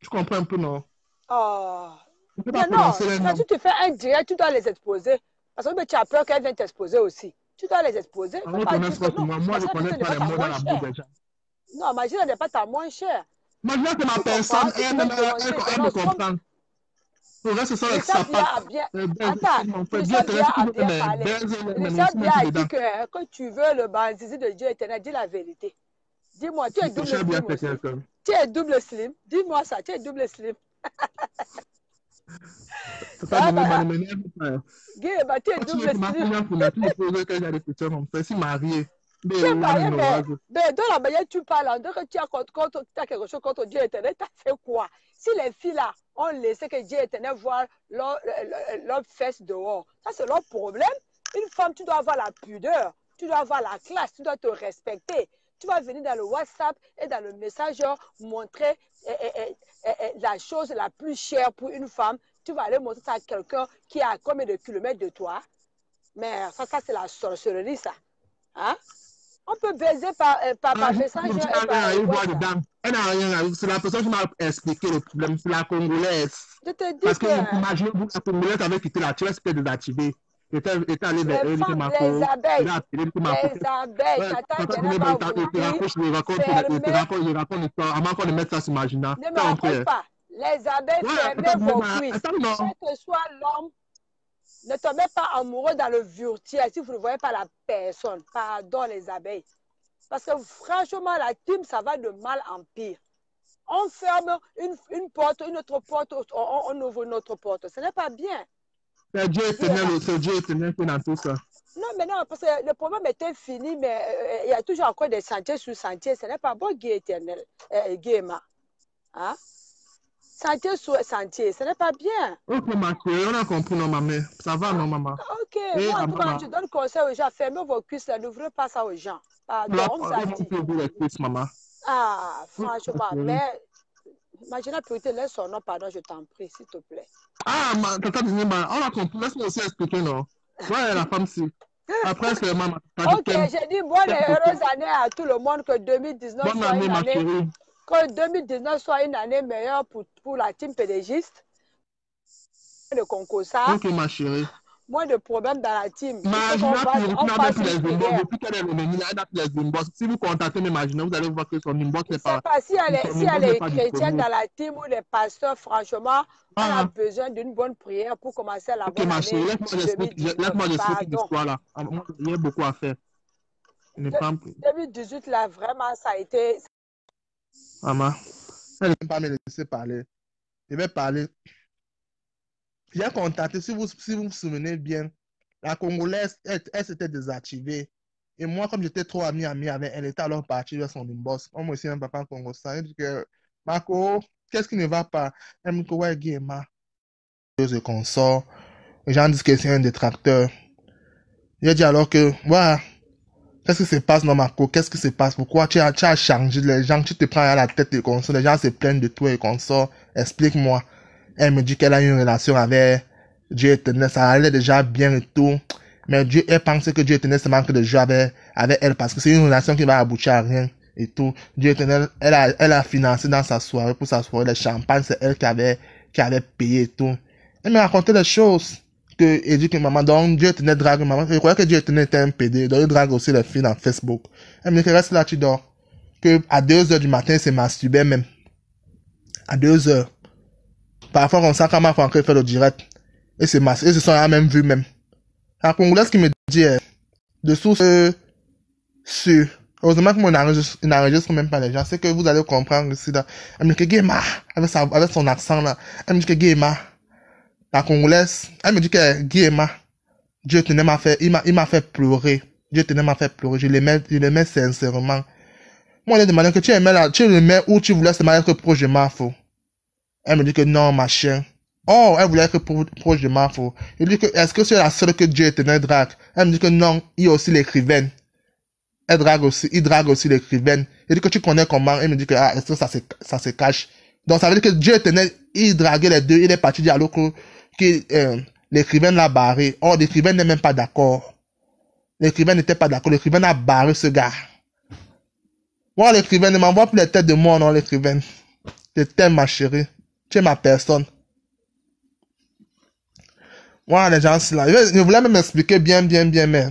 Tu comprends un peu, non? Oh. Je peux pas Mais non, prononcer les quand tu te fais un direct, tu dois les exposer. Parce que tu as peur qu'elle vienne t'exposer aussi. Tu dois les exposer. Pas dire pas sur non. moi. Moi, je ne connais pas n'est les pas mots dans moins la bouche des gens. Non, Magina n'est pas ta moins chère. Magina, c'est ma personne. Elle, veux elle, elle, dénoncer, elle, elle me dénonce comme comprend. Le ben, Attends, tout bien a dit que quand tu veux le bandizi de Dieu éternel, dis la vérité. Dis-moi, tu es double slim. Tu es double slim. Dis-moi ça, tu es double slim. Ah, bah. Guy, bah, tu es double slim. ça. Si marié, mais Tu es on marié, a mais, mais dans la manière tu parles, on dirait que tu as, contre, contre- tu as quelque chose contre Dieu éternel, tu as fait quoi? Si les filles là ont laissé que Dieu éternel voir leur, leur, leur fesse dehors, ça c'est leur problème. Une femme, tu dois avoir la pudeur, tu dois avoir la classe, tu dois te respecter. Tu vas venir dans le WhatsApp et dans le Messenger montrer eh, eh, eh, la chose la plus chère pour une femme. Tu vas aller montrer ça à quelqu'un qui est à combien de kilomètres de toi? Mais ça, ça c'est la sorcellerie, ça. Hein? On peut baiser par, euh, par, par Ah, par à C'est la personne qui m'a expliqué le problème. C'est la Congolaise. Je te dis Parce que, que imaginez-vous, la Congolaise avait quitté la c'était était allé vers elle, femmes, Mako. les abeilles, m'a les abeilles, il n'a pas te raconte, l'histoire. Avant qu'on ne mette ça sur Magina. Ne me raconte pas. Les abeilles, vos cuisses. Quel que soit l'homme, ne tombez pas amoureux dans le vurtier si vous ne voyez pas la personne. Pardon, les abeilles. Parce que franchement, la team, ça va de mal en pire. On ferme une, une porte, une autre porte, on, ouvre une autre porte. Ce n'est pas bien. C'est Dieu éternel, c'est Dieu éternel qui est dans tout ça. Non, mais non, parce que le problème était fini, mais euh, il y a toujours encore des sentiers sur sentiers. Ce n'est pas bon, Guy éternel, euh. Hein? Sentier sur sentier, ce n'est pas bien. Ok, ma on a compris, non, maman. Ça va, non, maman? Ok, Eh, moi, cas, maman. je donne conseil aux gens, fermez vos cuisses, là, n'ouvrez pas ça aux gens. Pardon, Non, on vous on a va dit. les cuisses, maman. Ah, franchement, mais imagine la priorité, laisse son nom, pardon, je t'en prie, s'il te plaît. Ah, ma, tata Dinima, on a compris. Laisse-moi aussi expliquer, non? Ouais, la femme, si. Après, c'est maman. Ok, j'ai dit bonne et heureuse année à tout le monde, que 2019 Bonne soit année, une ma année. Que 2019 soit une année meilleure pour, pour la team pédégiste. De concours, ça, Ok, ma chérie. moins de problèmes dans la team. Imagina. Si vous contactez Imagina, vous allez voir que son inbox n'est pas. pas si elle est, si elle est chrétienne dans la team ou les pasteurs, franchement, on a Ah. besoin d'une bonne prière pour commencer la Ok, bonne ma année chérie, laisse-moi j'explique 2019. laisse-moi j'explique Pardon. l'histoire là. Il y a beaucoup à faire. Il n'est pas. 2018, là, vraiment, ça a été. Maman. Elle ne peut pas me laisser parler. Je vais parler. J'ai contacté, si vous, si vous vous souvenez bien, la Congolaise, elle, s'était désactivée. Et moi, comme j'étais trop ami, ami avec elle, elle était alors partie vers son inbox. On me aussi un papa congolais. Elle dit que, Marco, qu'est-ce qui ne va pas? Elle me dit ouais, Guéma. Je consort. Les gens disent que c'est un détracteur. J'ai dit alors que, ouais, Qu'est-ce qui se passe, non, Marco? Qu'est-ce qui se passe? Pourquoi tu as, tu as changé les gens? Tu te prends à la tête et consorts? Les gens se plaignent de toi et consorts. Explique-moi. Elle me dit qu'elle a eu une relation avec Dieu éternel. Ça allait déjà bien et tout. Mais Dieu, elle pense que Dieu éternel se manque de jeu avec, avec elle parce que c'est une relation qui va aboutir à rien et tout. Dieu éternel, elle a, elle a financé dans sa soirée, pour sa soirée, le champagne, c'est elle qui avait, qui avait payé et tout. Elle m'a raconté les choses que, maman, donc Dieu éternel drague maman. Je croyais que Dieu éternel était un PD, donc il drague aussi les filles dans Facebook. Elle me dit que reste là, tu dors. Que à 2 heures du matin, c'est masturbé même. À 2 heures. Parfois, on sent quand ma Franck fait le direct. Et c'est mas, et ce sont la même vue même. La Congolaise qui me dit, euh, de source, euh, sûre. Heureusement que mon enregistre, il n'enregistre même pas les gens. C'est que vous allez comprendre ici, là. Elle me dit Guéma, avec avec son accent, là. Elle me dit que Guéma, la Congolaise, elle me dit que Guéma, Dieu tenait m'a fait, il m'a, il m'a fait pleurer. Dieu tenait m'a fait pleurer. Je l'aimais, je l'aimais sincèrement. Moi, elle demandé que tu aimais là, tu l'aimais où tu voulais seulement être proche de Mafo. Elle me dit que non, machin. Oh, elle voulait être pro- proche de Mafo. Il dit que, est-ce que c'est la seule que Dieu éternel drague? Elle me dit que non, il y a aussi l'écrivaine. Elle drague aussi, il drague aussi l'écrivaine. Il dit que tu connais comment? Elle me dit que, ah, est-ce que ça se, ça se cache? Donc, ça veut dire que Dieu éternel, il draguait les deux, il est parti l'autre que, euh, l'écrivaine l'a barré. Oh, l'écrivaine n'est même pas d'accord. L'écrivaine n'était pas d'accord. L'écrivaine a barré ce gars. Moi, l'écrivaine ne m'envoie plus les têtes de moi, non, l'écrivaine. Je t'aime, ma chérie. Tu es ma personne. Moi, les gens, là. Je, voulais même m'expliquer bien, bien, bien, mais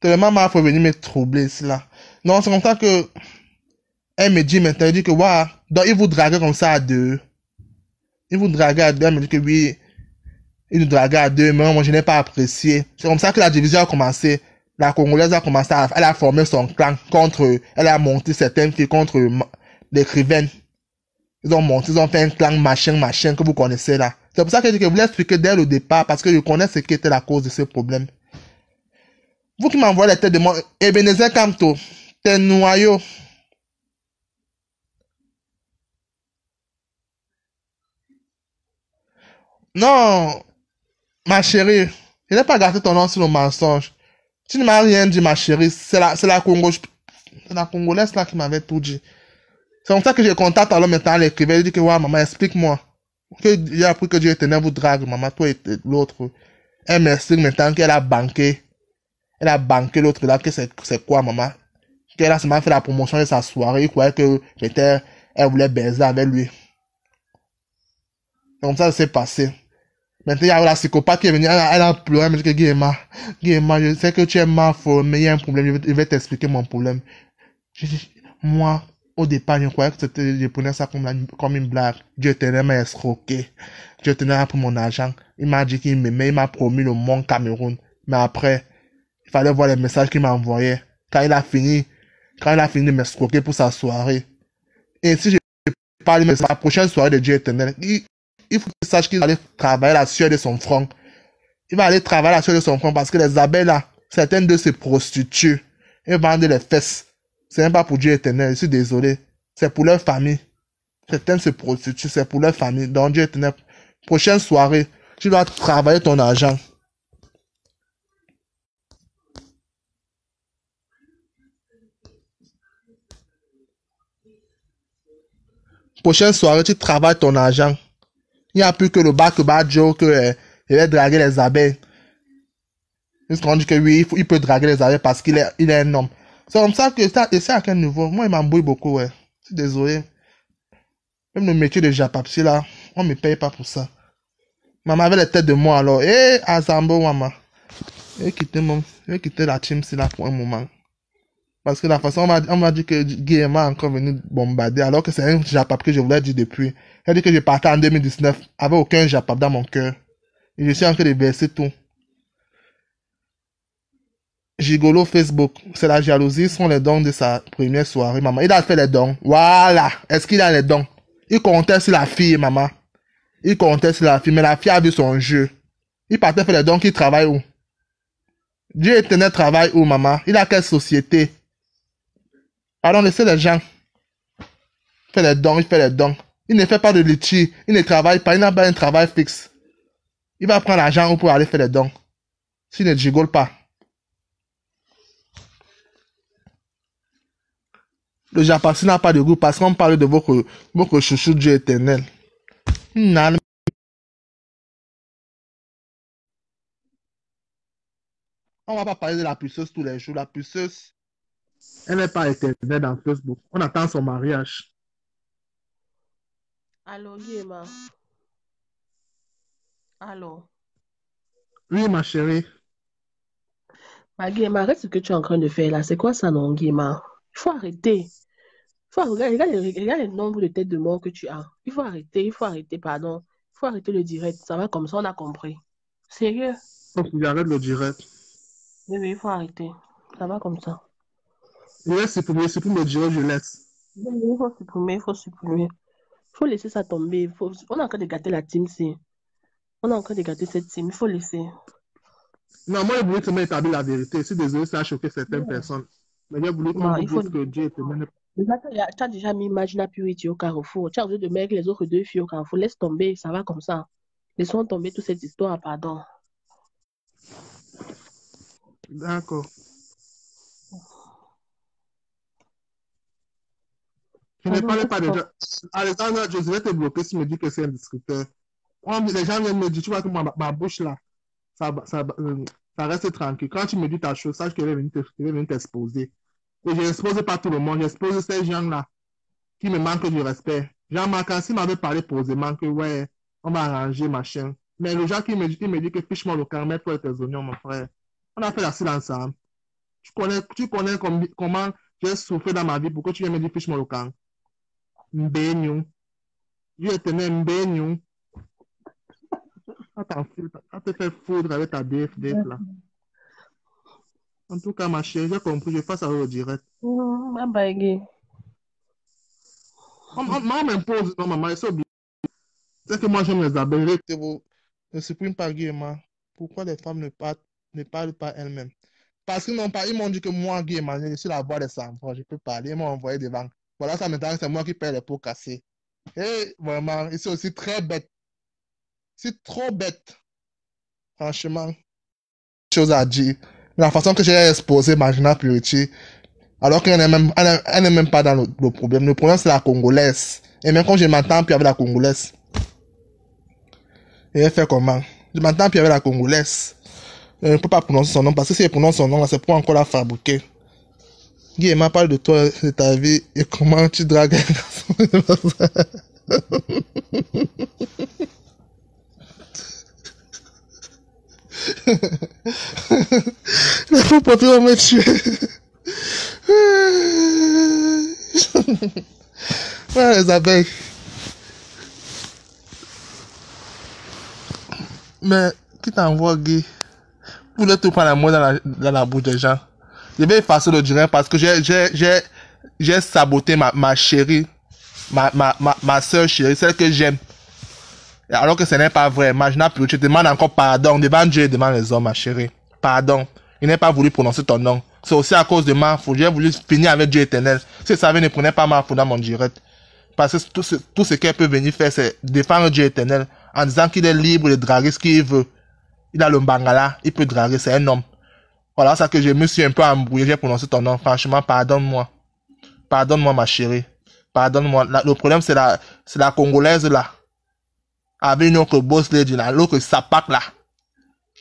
tellement m'a faut venir me troubler, c'est là. Non, c'est comme ça que elle me dit maintenant, elle dit que, waouh, donc il vous drague comme ça à deux. Il vous drague à deux, elle me dit que oui, il nous draguait à deux, mais moi, je n'ai pas apprécié. C'est comme ça que la division a commencé. La Congolaise a commencé à, elle a formé son clan contre, elle a monté certaines filles contre l'écrivaine. Ils ont monté, ils ont fait un clan machin, machin que vous connaissez là. C'est pour ça que je voulais expliquer dès le départ, parce que je connais ce qui était la cause de ce problème. Vous qui m'envoyez les têtes de moi, Ebenezer Camto, t'es noyau. Non, ma chérie, je n'ai pas gâté ton nom sur le mensonge. Tu ne m'as rien dit, ma chérie. C'est la, c'est la Congo, c'est la Congolaise là qui m'avait tout dit. C'est comme ça que je contacte alors maintenant l'écrivain. Il dit que, ouais, maman, explique-moi. Que j'ai appris que Dieu éternel vous drague, maman, toi et l'autre. Elle m'explique maintenant qu'elle a banqué. Elle a banqué l'autre là, que c'est, c'est quoi, maman? qu'elle a seulement fait la promotion de sa soirée, il croyait que était, elle voulait baiser avec lui. Comme ça, ça s'est passé. Maintenant, il y a la psychopathe qui est venue, elle a, elle a pleuré, elle me dit que Guéma, Guéma, je sais que tu es mal formé, il y a un problème, je vais, vais t'expliquer mon problème. Je dis, moi, au départ, je croyais que c'était, je prenais ça comme, comme une blague. Dieu tenait m'a escroqué. Dieu tenait prendre mon argent. Il m'a dit qu'il m'aimait, il m'a promis le monde Cameroun. Mais après, il fallait voir les messages qu'il m'a envoyés. Quand il a fini, quand il a fini de m'escroquer pour sa soirée. Et si je parle de la prochaine soirée de Dieu éternel, il faut qu'il sache qu'il va aller travailler la sueur de son front. Il va aller travailler la sueur de son front parce que les abeilles là, certaines de ces prostituées, elles vendent les fesses. C'est même pas pour Dieu éternel, je suis désolé. C'est pour leur famille. Certaines se prostituent, c'est pour leur famille. Donc Dieu éternel, prochaine soirée, tu dois travailler ton argent. Prochaine soirée, tu travailles ton argent. Il n'y a plus que le bac bas Joe que euh, il va draguer les abeilles. Rendent dit que oui, il, faut- il peut draguer les abeilles parce qu'il est, il est un homme. C'est comme ça que ça, c'est à quel niveau? Moi, il m'embrouille beaucoup, ouais. Je suis désolé. Même le métier de japapsi là, on me paye pas pour ça. Maman avait la tête de moi alors. Eh, Azambo, maman. Je vais quitter la team là pour un moment. Parce que la façon, on m'a dit que Guillaume a encore venu bombarder, alors que c'est un Japap que je voulais dire depuis. Elle dit que je partais en 2019 avec aucun Japap dans mon cœur. Et je suis en train de verser tout. Gigolo Facebook, c'est la jalousie, sont les dons de sa première soirée, maman. Il a fait les dons. Voilà. Est-ce qu'il a les dons? Il comptait sur la fille, maman. Il comptait sur la fille, mais la fille a vu son jeu. Il partait faire les dons, il travaille où? Dieu éternel travaille où, maman? Il a quelle société? Allons laisser les gens. Fait les dons, il fait les dons. Il ne fait pas de litchi, il ne travaille pas, il n'a pas un travail fixe. Il va prendre l'argent pour aller faire les dons. S'il ne gigole pas. Le Japassi n'a pas de goût parce qu'on parle de votre, votre chouchou Dieu éternel. Non, On va pas parler de la puceuse tous les jours. La puceuse, elle n'est pas éternelle dans Facebook. On attend son mariage. Allô, Guéma. Allô. Oui, ma chérie. Ma Guéma, arrête ce que tu es en train de faire là. C'est quoi ça, non, Guéma? Il faut arrêter. Il faut regarder, regarde, le nombre de têtes de mort que tu as. Il faut arrêter, il faut arrêter, pardon. Il faut arrêter le direct. Ça va comme ça, on a compris. Sérieux? Donc, j'arrête le direct. Oui, oui, il faut arrêter. Ça va comme ça. Je laisse supprimer, supprime direct, je laisse. Il faut supprimer, il faut supprimer. Il faut laisser ça tomber. Faut... On est en train de gâter la team, si. On est en train de gâter cette team. Il faut laisser. Non, moi, je voulais seulement établir la vérité. Je suis désolé, ça a choqué certaines personnes. Mais j'ai voulu qu'on faut que Dieu éternel. Déjà, tu as déjà mis Imagina Purity au carrefour. Tu as envie de mettre les autres deux filles au carrefour. Laisse tomber, ça va comme ça. Laissons tomber toute cette histoire, pardon. D'accord. Je ne parlais pas que- déjà. Alexandre, je vais te bloquer si tu me dis que c'est un discuteur. Les gens viennent me dire, tu vois que ma, ma bouche là, ça, ça, euh, ça reste tranquille. Quand tu me dis ta chose, sache que je vais venir t'exposer. Et je n'expose pas tout le monde, j'expose ces gens-là qui me manquent du respect. Jean-Marc Hansi m'avait parlé posément que ouais, on va arranger machin. Mais le gens qui me, dit- qui me dit que fiche-moi le carnet pour tes oignons, mon frère. On a fait la silence ensemble. Tu connais, tu connais com- comment j'ai souffert dans ma vie pour que tu viennes me dire fiche-moi le camp. Mbéniou. Dieu. Ah, t'enfiles, ah, te fait foudre avec ta DF, DF là. En tout cas, ma chérie, j'ai compris, je fasse avec le direct. Ah bah, Guy. On, on, on m'impose, non, maman, c'est obligé. C'est que moi, j'aime les abeilles. Ne supprime pas Guéma. Pourquoi les femmes ne parlent, ne parlent pas elles-mêmes? Parce qu'ils n'ont pas, ils m'ont dit que moi, Guéma, je suis la voix des enfants, je peux parler. Ils m'ont envoyé devant. Voilà, ça maintenant, c'est moi qui paye les pots cassés. Et vraiment, ils sont aussi très bêtes. C'est trop bête. Franchement. Chose à dire. La façon que j'ai exposé Magina Purity, alors qu'elle n'est même, même pas dans le, le problème. Le problème, c'est la Congolaise. Et même quand je m'entends plus avec la Congolaise, et elle fait comment? Je m'entends plus avec la Congolaise. Je ne peux pas prononcer son nom parce que si elle prononce son nom, c'est pour encore la fabriquer. M'a parlé de toi, de ta vie et comment tu dragues un garçon. La faux va me tuer. Voilà les abeilles. Mais qui t'envoie, Guy? Voulez tout prendre la moi dans la, dans la bouche des gens? Je vais effacer le direct parce que j'ai, j'ai, j'ai, saboté ma, ma chérie, ma, ma, ma, ma soeur chérie, celle que j'aime. Alors que ce n'est pas vrai. Magna plus, tu demandes encore pardon devant Dieu et devant les hommes, ma chérie. Pardon. Il n'a pas voulu prononcer ton nom. C'est aussi à cause de ma faute. J'ai voulu finir avec Dieu éternel. Si ça ne prenait pas ma faute dans mon direct. Parce que tout ce, tout ce qu'elle peut venir faire, c'est défendre Dieu éternel en disant qu'il est libre de draguer ce qu'il veut. Il a le bangala, il peut draguer, c'est un homme. Voilà, ça que je me suis un peu embrouillé, j'ai prononcé ton nom. Franchement, pardonne-moi. Pardonne-moi, ma chérie. Pardonne-moi. Le problème, c'est la, c'est la Congolaise, là. Avec une autre boss lady, là, l'autre sapac, là.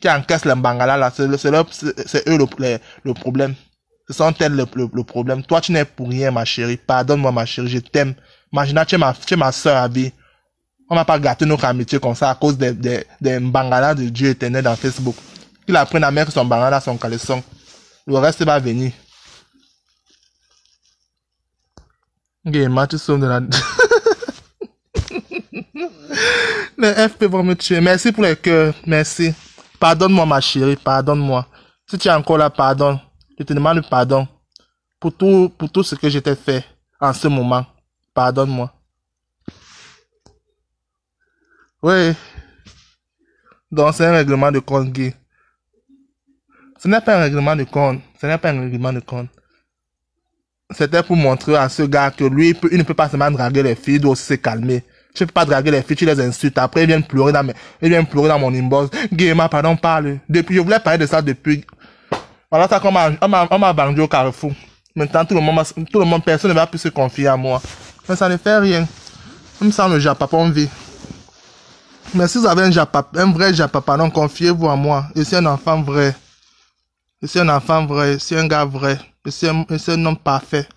Qui encaisse le bangala, là. C'est, eux le, le, le problème. Ce sont elles le, le, problème. Toi, tu n'es pour rien, ma chérie. Pardonne-moi, ma chérie. Je t'aime. Imagine, tu es ma, tu es ma soeur à vie. On va pas gâter notre amitié comme ça à cause des, des, des bangala de Dieu éternel dans Facebook. Qu'il apprenne à mettre son bangala dans son caleçon. Le reste va venir. De la... Les FP vont me tuer. Merci pour les cœurs. Merci. Pardonne-moi, ma chérie. Pardonne-moi. Si tu es encore là, pardonne. Je te demande pardon. Pour tout, pour tout ce que je t'ai fait en ce moment. Pardonne-moi. Oui. Donc, c'est un règlement de compte gay. Ce n'est pas un règlement de compte. Ce n'est pas un règlement de compte. C'était pour montrer à ce gars que lui, il, ne peut pas seulement draguer les filles, il doit aussi se calmer. Tu ne peux pas draguer les filles, tu les insultes. Après, ils viennent pleurer dans mes, ils viennent pleurer dans mon inbox. Guéma, pardon, parle. Depuis, je voulais parler de ça depuis. Voilà ça qu'on m'a, on m'a, vendu au carrefour. Maintenant, tout le monde, tout le monde, personne ne va plus se confier à moi. Mais ça ne fait rien. Même sans le japapa, on vit. Mais si vous avez un japapa, un vrai japapa, donc confiez-vous à moi. Je suis un enfant vrai. Je suis un enfant vrai. Je suis un gars vrai. Je suis un, un homme parfait.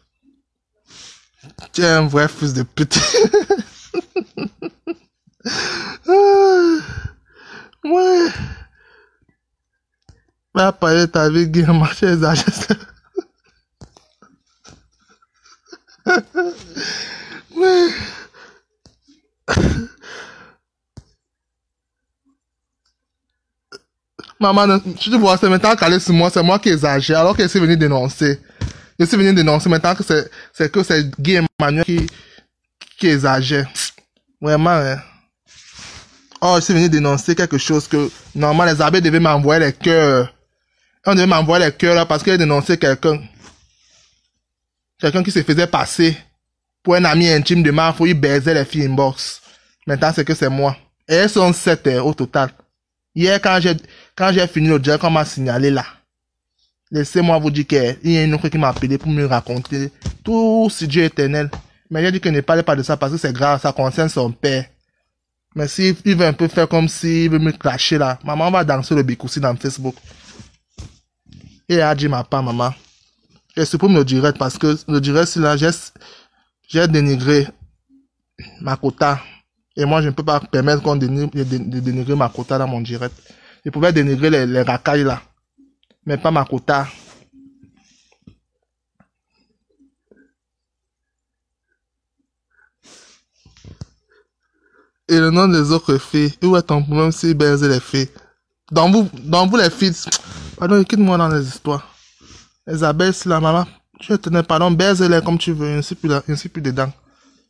Tu es un vrai fils de pute. [LAUGHS] Ouais. Va parler de ta vie, Guillaume, marcher les. Ouais. Maman, tu te vois, c'est maintenant qu'elle est sur moi, c'est moi qui exagère, alors qu'elle s'est venue dénoncer. Je suis venu dénoncer maintenant que c'est, c'est que c'est Guy Emmanuel qui, qui exagère. Vraiment, hein. Oh, je suis venu dénoncer quelque chose que, normalement, les abeilles devaient m'envoyer les cœurs. On devait m'envoyer les cœurs là parce qu'elle dénonçait quelqu'un. Quelqu'un qui se faisait passer pour un ami intime de ma il baisait les filles inbox. Maintenant, c'est que c'est moi. Et elles sont sept hein, au total. Hier, quand j'ai, quand j'ai fini le direct, on m'a signalé là. Laissez-moi vous dire qu'il y a une autre qui m'a appelé pour me raconter tout ce Dieu éternel. Mais j'ai dit qu'il ne parlait pas de ça parce que c'est grave, ça concerne son père. Mais s'il il veut un peu faire comme s'il veut me clasher là, maman va danser le bikoussi dans Facebook. Et elle a dit ma part, maman. Je supprime le direct parce que le direct, là, j'ai dénigré ma quota. Et moi, je ne peux pas permettre qu'on dénigre, ma quota dans mon direct. Je pouvais dénigrer les, les racailles là, mais pas ma quota. Et le nom des autres filles, où est ton problème si baise les filles? Dans vous, dans vous les filles, pardon, quitte-moi dans les histoires. Les abeilles, c'est la maman, je te dis pardon, baise-les comme tu veux, ainsi plus, ainsi plus dedans.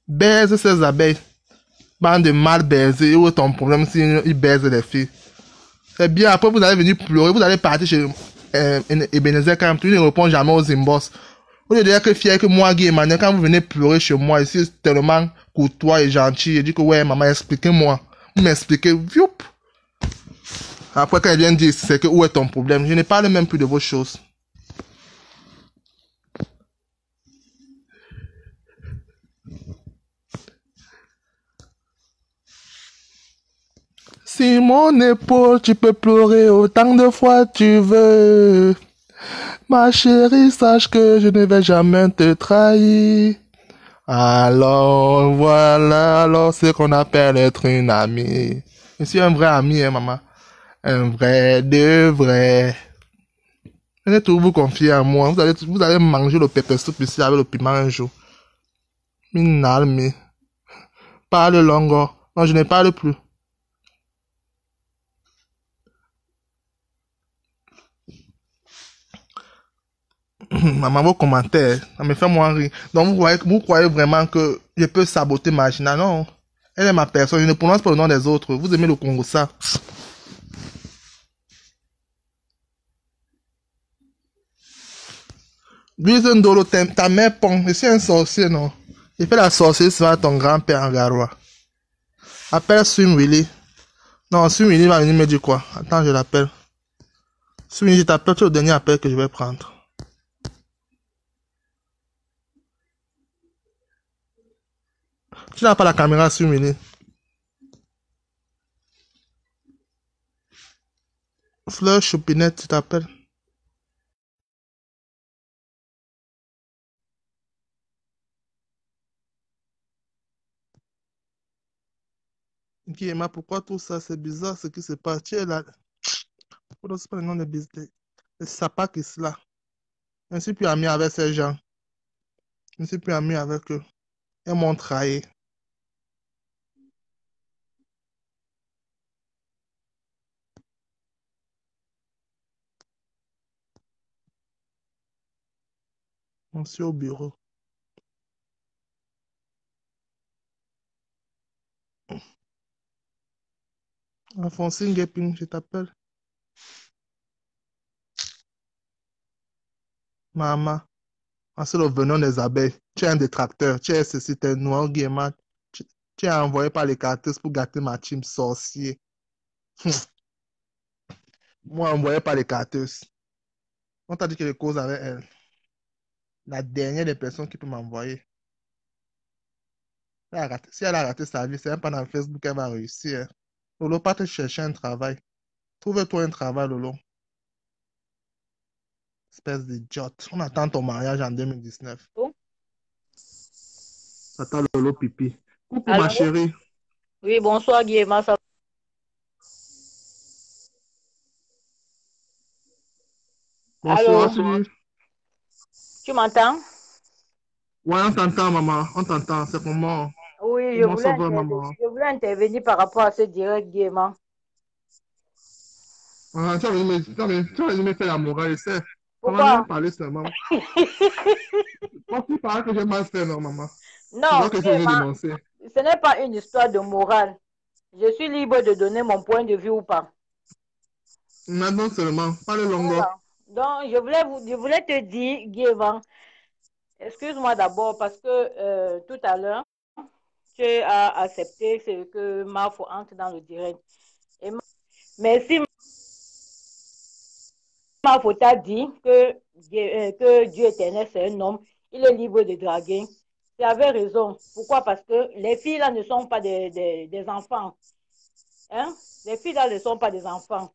Baise ces abeilles. De mal baisés, où est ton problème si ils baisent les filles? C'est bien, après vous allez venir pleurer, vous allez partir chez euh, Ebenezer quand tu ne réponds jamais aux inbox. Au lieu de dire que fier que moi, Guy Emmanuel, quand vous venez pleurer chez moi, ici, c'est tellement courtois et gentil, je dis que ouais, maman, expliquez-moi. Vous m'expliquez, vioup. Après, quand elle vient dire, c'est que où est ton problème? Je ne parle même plus de vos choses. Si mon épaule, tu peux pleurer autant de fois tu veux. Ma chérie, sache que je ne vais jamais te trahir. Alors, voilà, alors ce qu'on appelle être une amie. Je suis un vrai ami, hein, maman. Un vrai, de vrai. Venez tout vous confier à moi. Vous allez, vous allez manger le pepper soup ici avec le piment un jour. Minalmi. Parle longo. Non, je ne parle plus. [COUGHS] Maman, vos commentaires, ça me fait moins rire. Donc, vous croyez, vous croyez vraiment que je peux saboter Magina? Non? Elle est ma personne. Je ne prononce pas le nom des autres. Vous aimez le Congo, ça. Louise Ndolo, ta mère pont. Je suis un sorcier, non? Il fait la sorcière sur ton grand-père en garois. Appelle Swim Willy. Non, Swim Willy va venir me dire quoi? Attends, je l'appelle. Swim Willy, je t'appelle, c'est le dernier appel que je vais prendre. Tu n'as pas la caméra sur Mini. Fleur Choupinette, tu t'appelles. Guillemard, pourquoi tout ça c'est bizarre ce qui se passe? Tu es là. Pourquoi pas le nom de business? Sapa qui là? Je ne suis plus ami avec ces gens. Je ne suis plus ami avec eux. Ils m'ont trahi. On suis au bureau. Alphonsine Geping, je t'appelle. Maman, ah, c'est le des abeilles. Tu es un détracteur. Tu es ceci, tu es noir, Guillemard. Tu, es envoyé par les carters pour gâter ma team sorcier. Hum. Moi, envoyé par les carters. On t'a dit que les causes avec elle. La dernière des personnes qui peut m'envoyer. Elle a raté- Si elle a raté sa vie, c'est même pas dans Facebook qu'elle va réussir. hein. Lolo, pas te chercher un travail. Trouve-toi un travail, Lolo. Espèce d'idiote. On attend ton mariage en 2019. Oh. Attends Lolo pipi. Coucou ma chérie. Oui, bonsoir Guillemard. Ça... Bonsoir. Allô? Tu- m'entends? Ouais, on t'entend, maman. On t'entend. C'est comment? Oui, je voulais, va, intervenir, maman? je voulais intervenir par rapport à ce direct. Ah, tu as venu me, tu tu faire la morale, c'est. On va Pourquoi? même parler seulement. [LAUGHS] Quand tu parles que j'ai mal fait, non, maman. Non, que je ce n'est pas une histoire de morale. Je suis libre de donner mon point de vue ou pas. Maintenant seulement. Pas le. Donc, je voulais, te dire, Guévan, excuse-moi d'abord parce que euh, tout à l'heure, tu as accepté ce que Mafo entre dans le direct. Mais si Mafo t'a dit que, euh, que Dieu éternel, c'est un homme, il est libre de draguer, tu avais raison. Pourquoi? Parce que les filles là ne sont pas des, des, des enfants. Hein? Les filles là ne sont pas des enfants.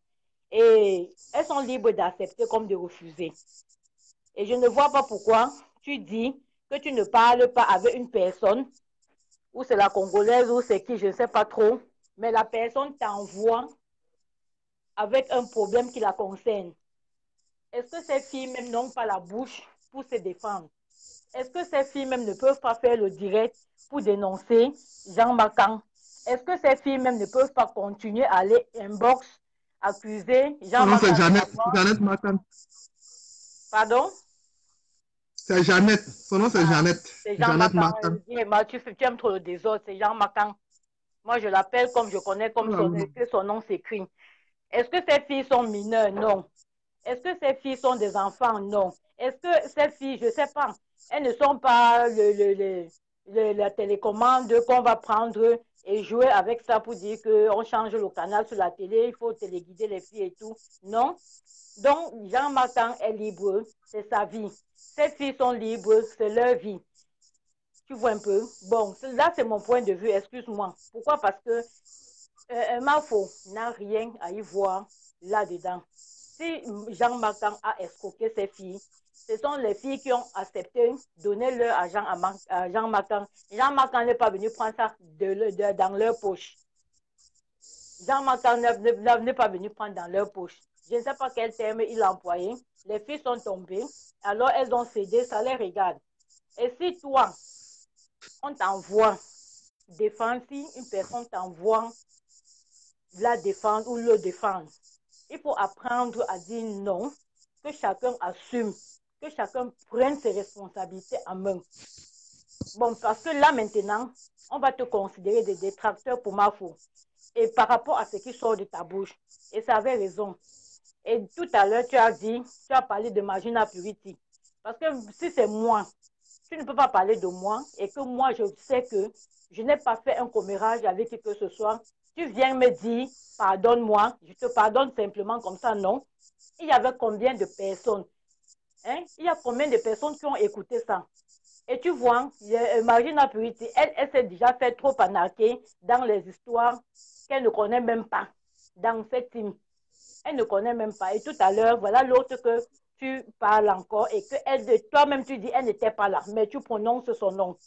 Et elles sont libres d'accepter comme de refuser. Et je ne vois pas pourquoi tu dis que tu ne parles pas avec une personne, ou c'est la Congolaise, ou c'est qui, je ne sais pas trop, mais la personne t'envoie avec un problème qui la concerne. Est-ce que ces filles même n'ont pas la bouche pour se défendre? Est-ce que ces filles même ne peuvent pas faire le direct pour dénoncer Jean Macan? Est-ce que ces filles même ne peuvent pas continuer à aller inbox, accuser Jean Non, c'est Jeannette. Matan. Pardon? C'est Jeannette. Son nom, c'est Ah, Jeannette. C'est Jean Jeannette. Euh, dis-moi, tu, aimes trop le désordre, c'est Jean Macan. Moi, je l'appelle comme je connais, comme là son, que son nom s'écrit. Est-ce que ces filles sont mineures? Non. Est-ce que ces filles sont des enfants? Non. Est-ce que ces filles, je ne sais pas, elles ne sont pas le- le- le- la télécommande qu'on va prendre et jouer avec ça pour dire qu'on change le canal sur la télé, il faut téléguider les filles et tout. Non. Donc, Jean Martin est libre, c'est sa vie. Ces filles sont libres, c'est leur vie. Tu vois un peu? Bon, là, c'est mon point de vue, excuse-moi. Pourquoi? Parce que euh, Mafo n'a rien à y voir là-dedans. si Jean-Marc a escroqué ses filles, ce sont les filles qui ont accepté de donner leur argent à, Mar- à Jean-Marc. Jean-Marc n'est pas venu prendre ça dans leur poche. Jean-Marc n'est- n'est n'est pas venu prendre dans leur poche. Je ne sais pas quel terme il a employé. Les filles sont tombées, alors elles ont cédé, ça les regarde. Et si toi, on t'envoie défendre, si une personne t'envoie la défendre ou le défendre, il faut apprendre à dire non, que chacun assume, que chacun prenne ses responsabilités en main. Bon, parce que là maintenant, on va te considérer des détracteurs pour ma faute. Et par rapport à ce qui sort de ta bouche, et ça avait raison. Et tout à l'heure, tu as dit, tu as parlé de Magina Purity. Parce que si c'est moi, tu ne peux pas parler de moi et que moi, je sais que je n'ai pas fait un commérage avec qui que ce soit. Tu viens me dire, pardonne-moi, je te pardonne simplement comme ça, non. Il y avait combien de personnes hein? Il y a combien de personnes qui ont écouté ça? Et tu vois, euh, Marina Purity, elle, elle s'est déjà fait trop anarquer dans les histoires qu'elle ne connaît même pas, dans cette team. Elle ne connaît même pas. Et tout à l'heure, voilà l'autre que tu parles encore et que toi-même tu dis, elle n'était pas là, mais tu prononces son nom.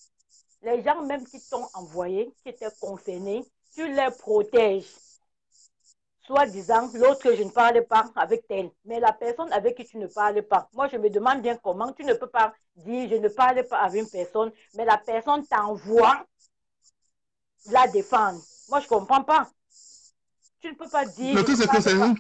Les gens même qui t'ont envoyé, qui étaient concernés, tu les protèges. Soit disant, l'autre, je ne parle pas avec elle, mais la personne avec qui tu ne parles pas. Moi, je me demande bien comment tu ne peux pas dire, je ne parle pas avec une personne, mais la personne t'envoie la défendre. Moi, je ne comprends pas. Tu ne peux pas dire. Le truc, c'est que c'est un,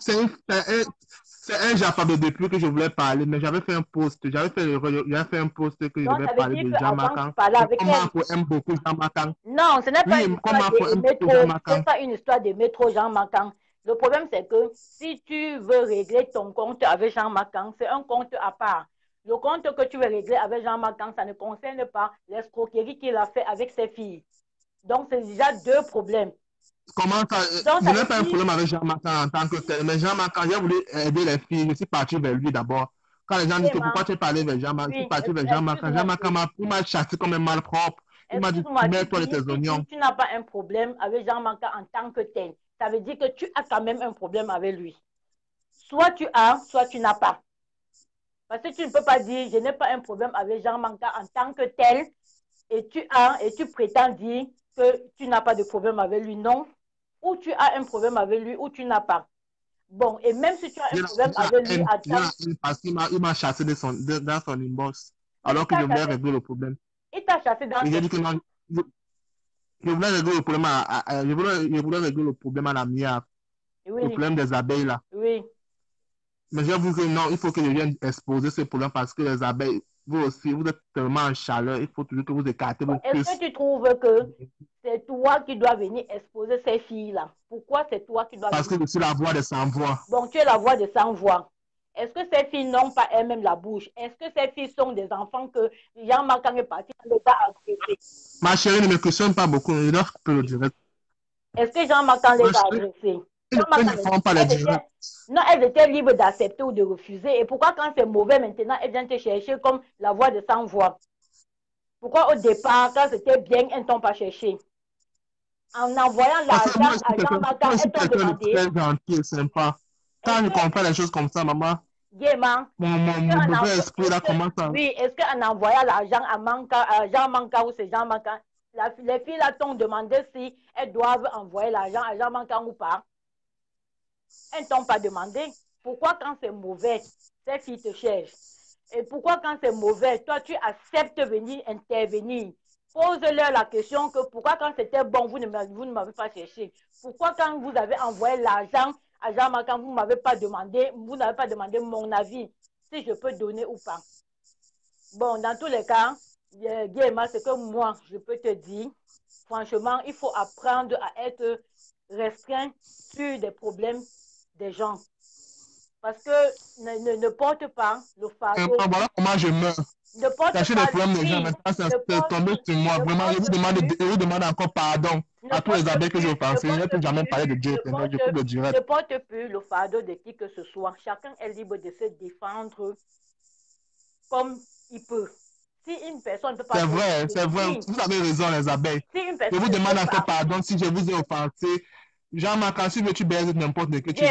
c'est un, Japon depuis que je voulais parler, mais j'avais fait un post, j'avais fait, le- j'avais fait un post que je Donc, veut parler de avec Comment aime beaucoup Jean-Marc. Non, ce n'est pas Oui, une histoire de métro. Pas une histoire de métro Jean-Marc. Le problème, c'est que si tu veux régler ton compte avec Jean-Marc, c'est un compte à part. Le compte que tu veux régler avec Jean-Marc, ça ne concerne pas l'escroquerie qu'il a fait avec ses filles. Donc, c'est déjà deux problèmes. Comment ça, euh, Donc, je n'ai pas un problème avec Jean-Marc en tant que tel, mais Jean-Marc, j'ai voulu aider les filles, je suis parti vers lui d'abord. Quand les gens disent que pourquoi tu es parlé vers Jean-Marc, je suis parti vers Jean-Marc. Jean-Marc m'a- chassé comme un malpropre. Il m'a dit, mets-toi tes oignons. Tu n'as pas un problème avec Jean-Marc en tant que tel. Ça veut dire que tu as quand même un problème avec lui. Soit tu as, soit tu n'as pas. Parce que tu ne peux pas dire, je n'ai pas un problème avec Jean-Marc en tant que tel, et tu as, et tu prétends dire que tu n'as pas de problème avec lui. Non. Ou tu as un problème avec lui, ou tu n'as pas. Bon, et même si tu as un problème a avec lui, haine, en il y a tant- haine parce qu'il m'a chassé de son, de- dans son inbox, alors que je voulais régler le problème. il t'a chassé dans Et j'ai ses dit que non, je, voulais régler le problème à, à- à- je voulais, je voulais régler le problème à la mienne, le problème des abeilles là. oui. Mais j'ai vu que non, il faut que je vienne exposer ce problème parce que les abeilles, vous aussi, vous êtes tellement en chaleur, il faut toujours que vous écartez vos Est-ce que tu trouves que c'est toi qui dois venir exposer ces filles-là? Pourquoi c'est toi qui dois Parce que je suis la voix des sans-voix. Bon, tu es la voix de sans-voix. Est-ce que ces filles n'ont pas elles-mêmes la bouche? Est-ce que ces filles sont des enfants que Jean-Marc est parti dans l'état agressé? Ma chérie, ne me questionne pas beaucoup, je dois couper le direct. Est-ce que Jean-Marc les a agressés? Ne a- font pas les directs. Non, elles étaient libres d'accepter ou de refuser. Et pourquoi quand c'est mauvais maintenant, elles viennent te chercher comme la voix de sans-voix? Pourquoi au départ, quand c'était bien, elles ne t'ont pas cherché? En envoyant l'argent à Jean-Marc, elles t'ont demandé. très gentil sympa. Quand je comprends les choses comme ça, maman, Gaiement, mon, mon, mon mauvais esprit là commence à... Oui, est-ce qu'en envoyant l'argent à, Manca, à Jean Manca ou c'est Jean Manca, la- les filles là t'ont demandé si elles doivent envoyer l'argent à Jean Manca ou pas? Elles ne t'ont pas demandé. Pourquoi quand c'est mauvais, ces filles te cherchent? Et pourquoi quand c'est mauvais, toi tu acceptes de venir intervenir? Pose-leur la question que pourquoi quand c'était bon, vous ne m'a- vous ne m'avez pas cherché? Pourquoi quand vous avez envoyé l'argent à Jean Marc, vous ne m'avez pas demandé, vous n'avez pas demandé mon avis, si je peux donner ou pas? Bon, dans tous les cas, euh, Guéma, c'est que moi, je peux te dire, franchement, il faut apprendre à être restreint sur des problèmes des gens. Parce que ne, ne, ne porte pas le fardeau. Euh, Voilà comment je meurs. Ne porte Cacher les pas problèmes des gens, maintenant, c'est tombé sur moi. Vraiment, je vous demande, je vous demande encore pardon ne à tous les abeilles que j'ai offensés. Je n'ai plus jamais parlé de Dieu éternel, je porte- coupe le direct. ne porte plus le fardeau de qui que ce soit. Chacun est libre de se défendre comme il peut. Si une personne ne peut pas... C'est vrai, c'est vrai. Vous avez raison, les abeilles. Si une Je vous demande encore pas- pardon si je vous ai offensé. Jean-Marc, tu veux, tu baises n'importe qui tu veux.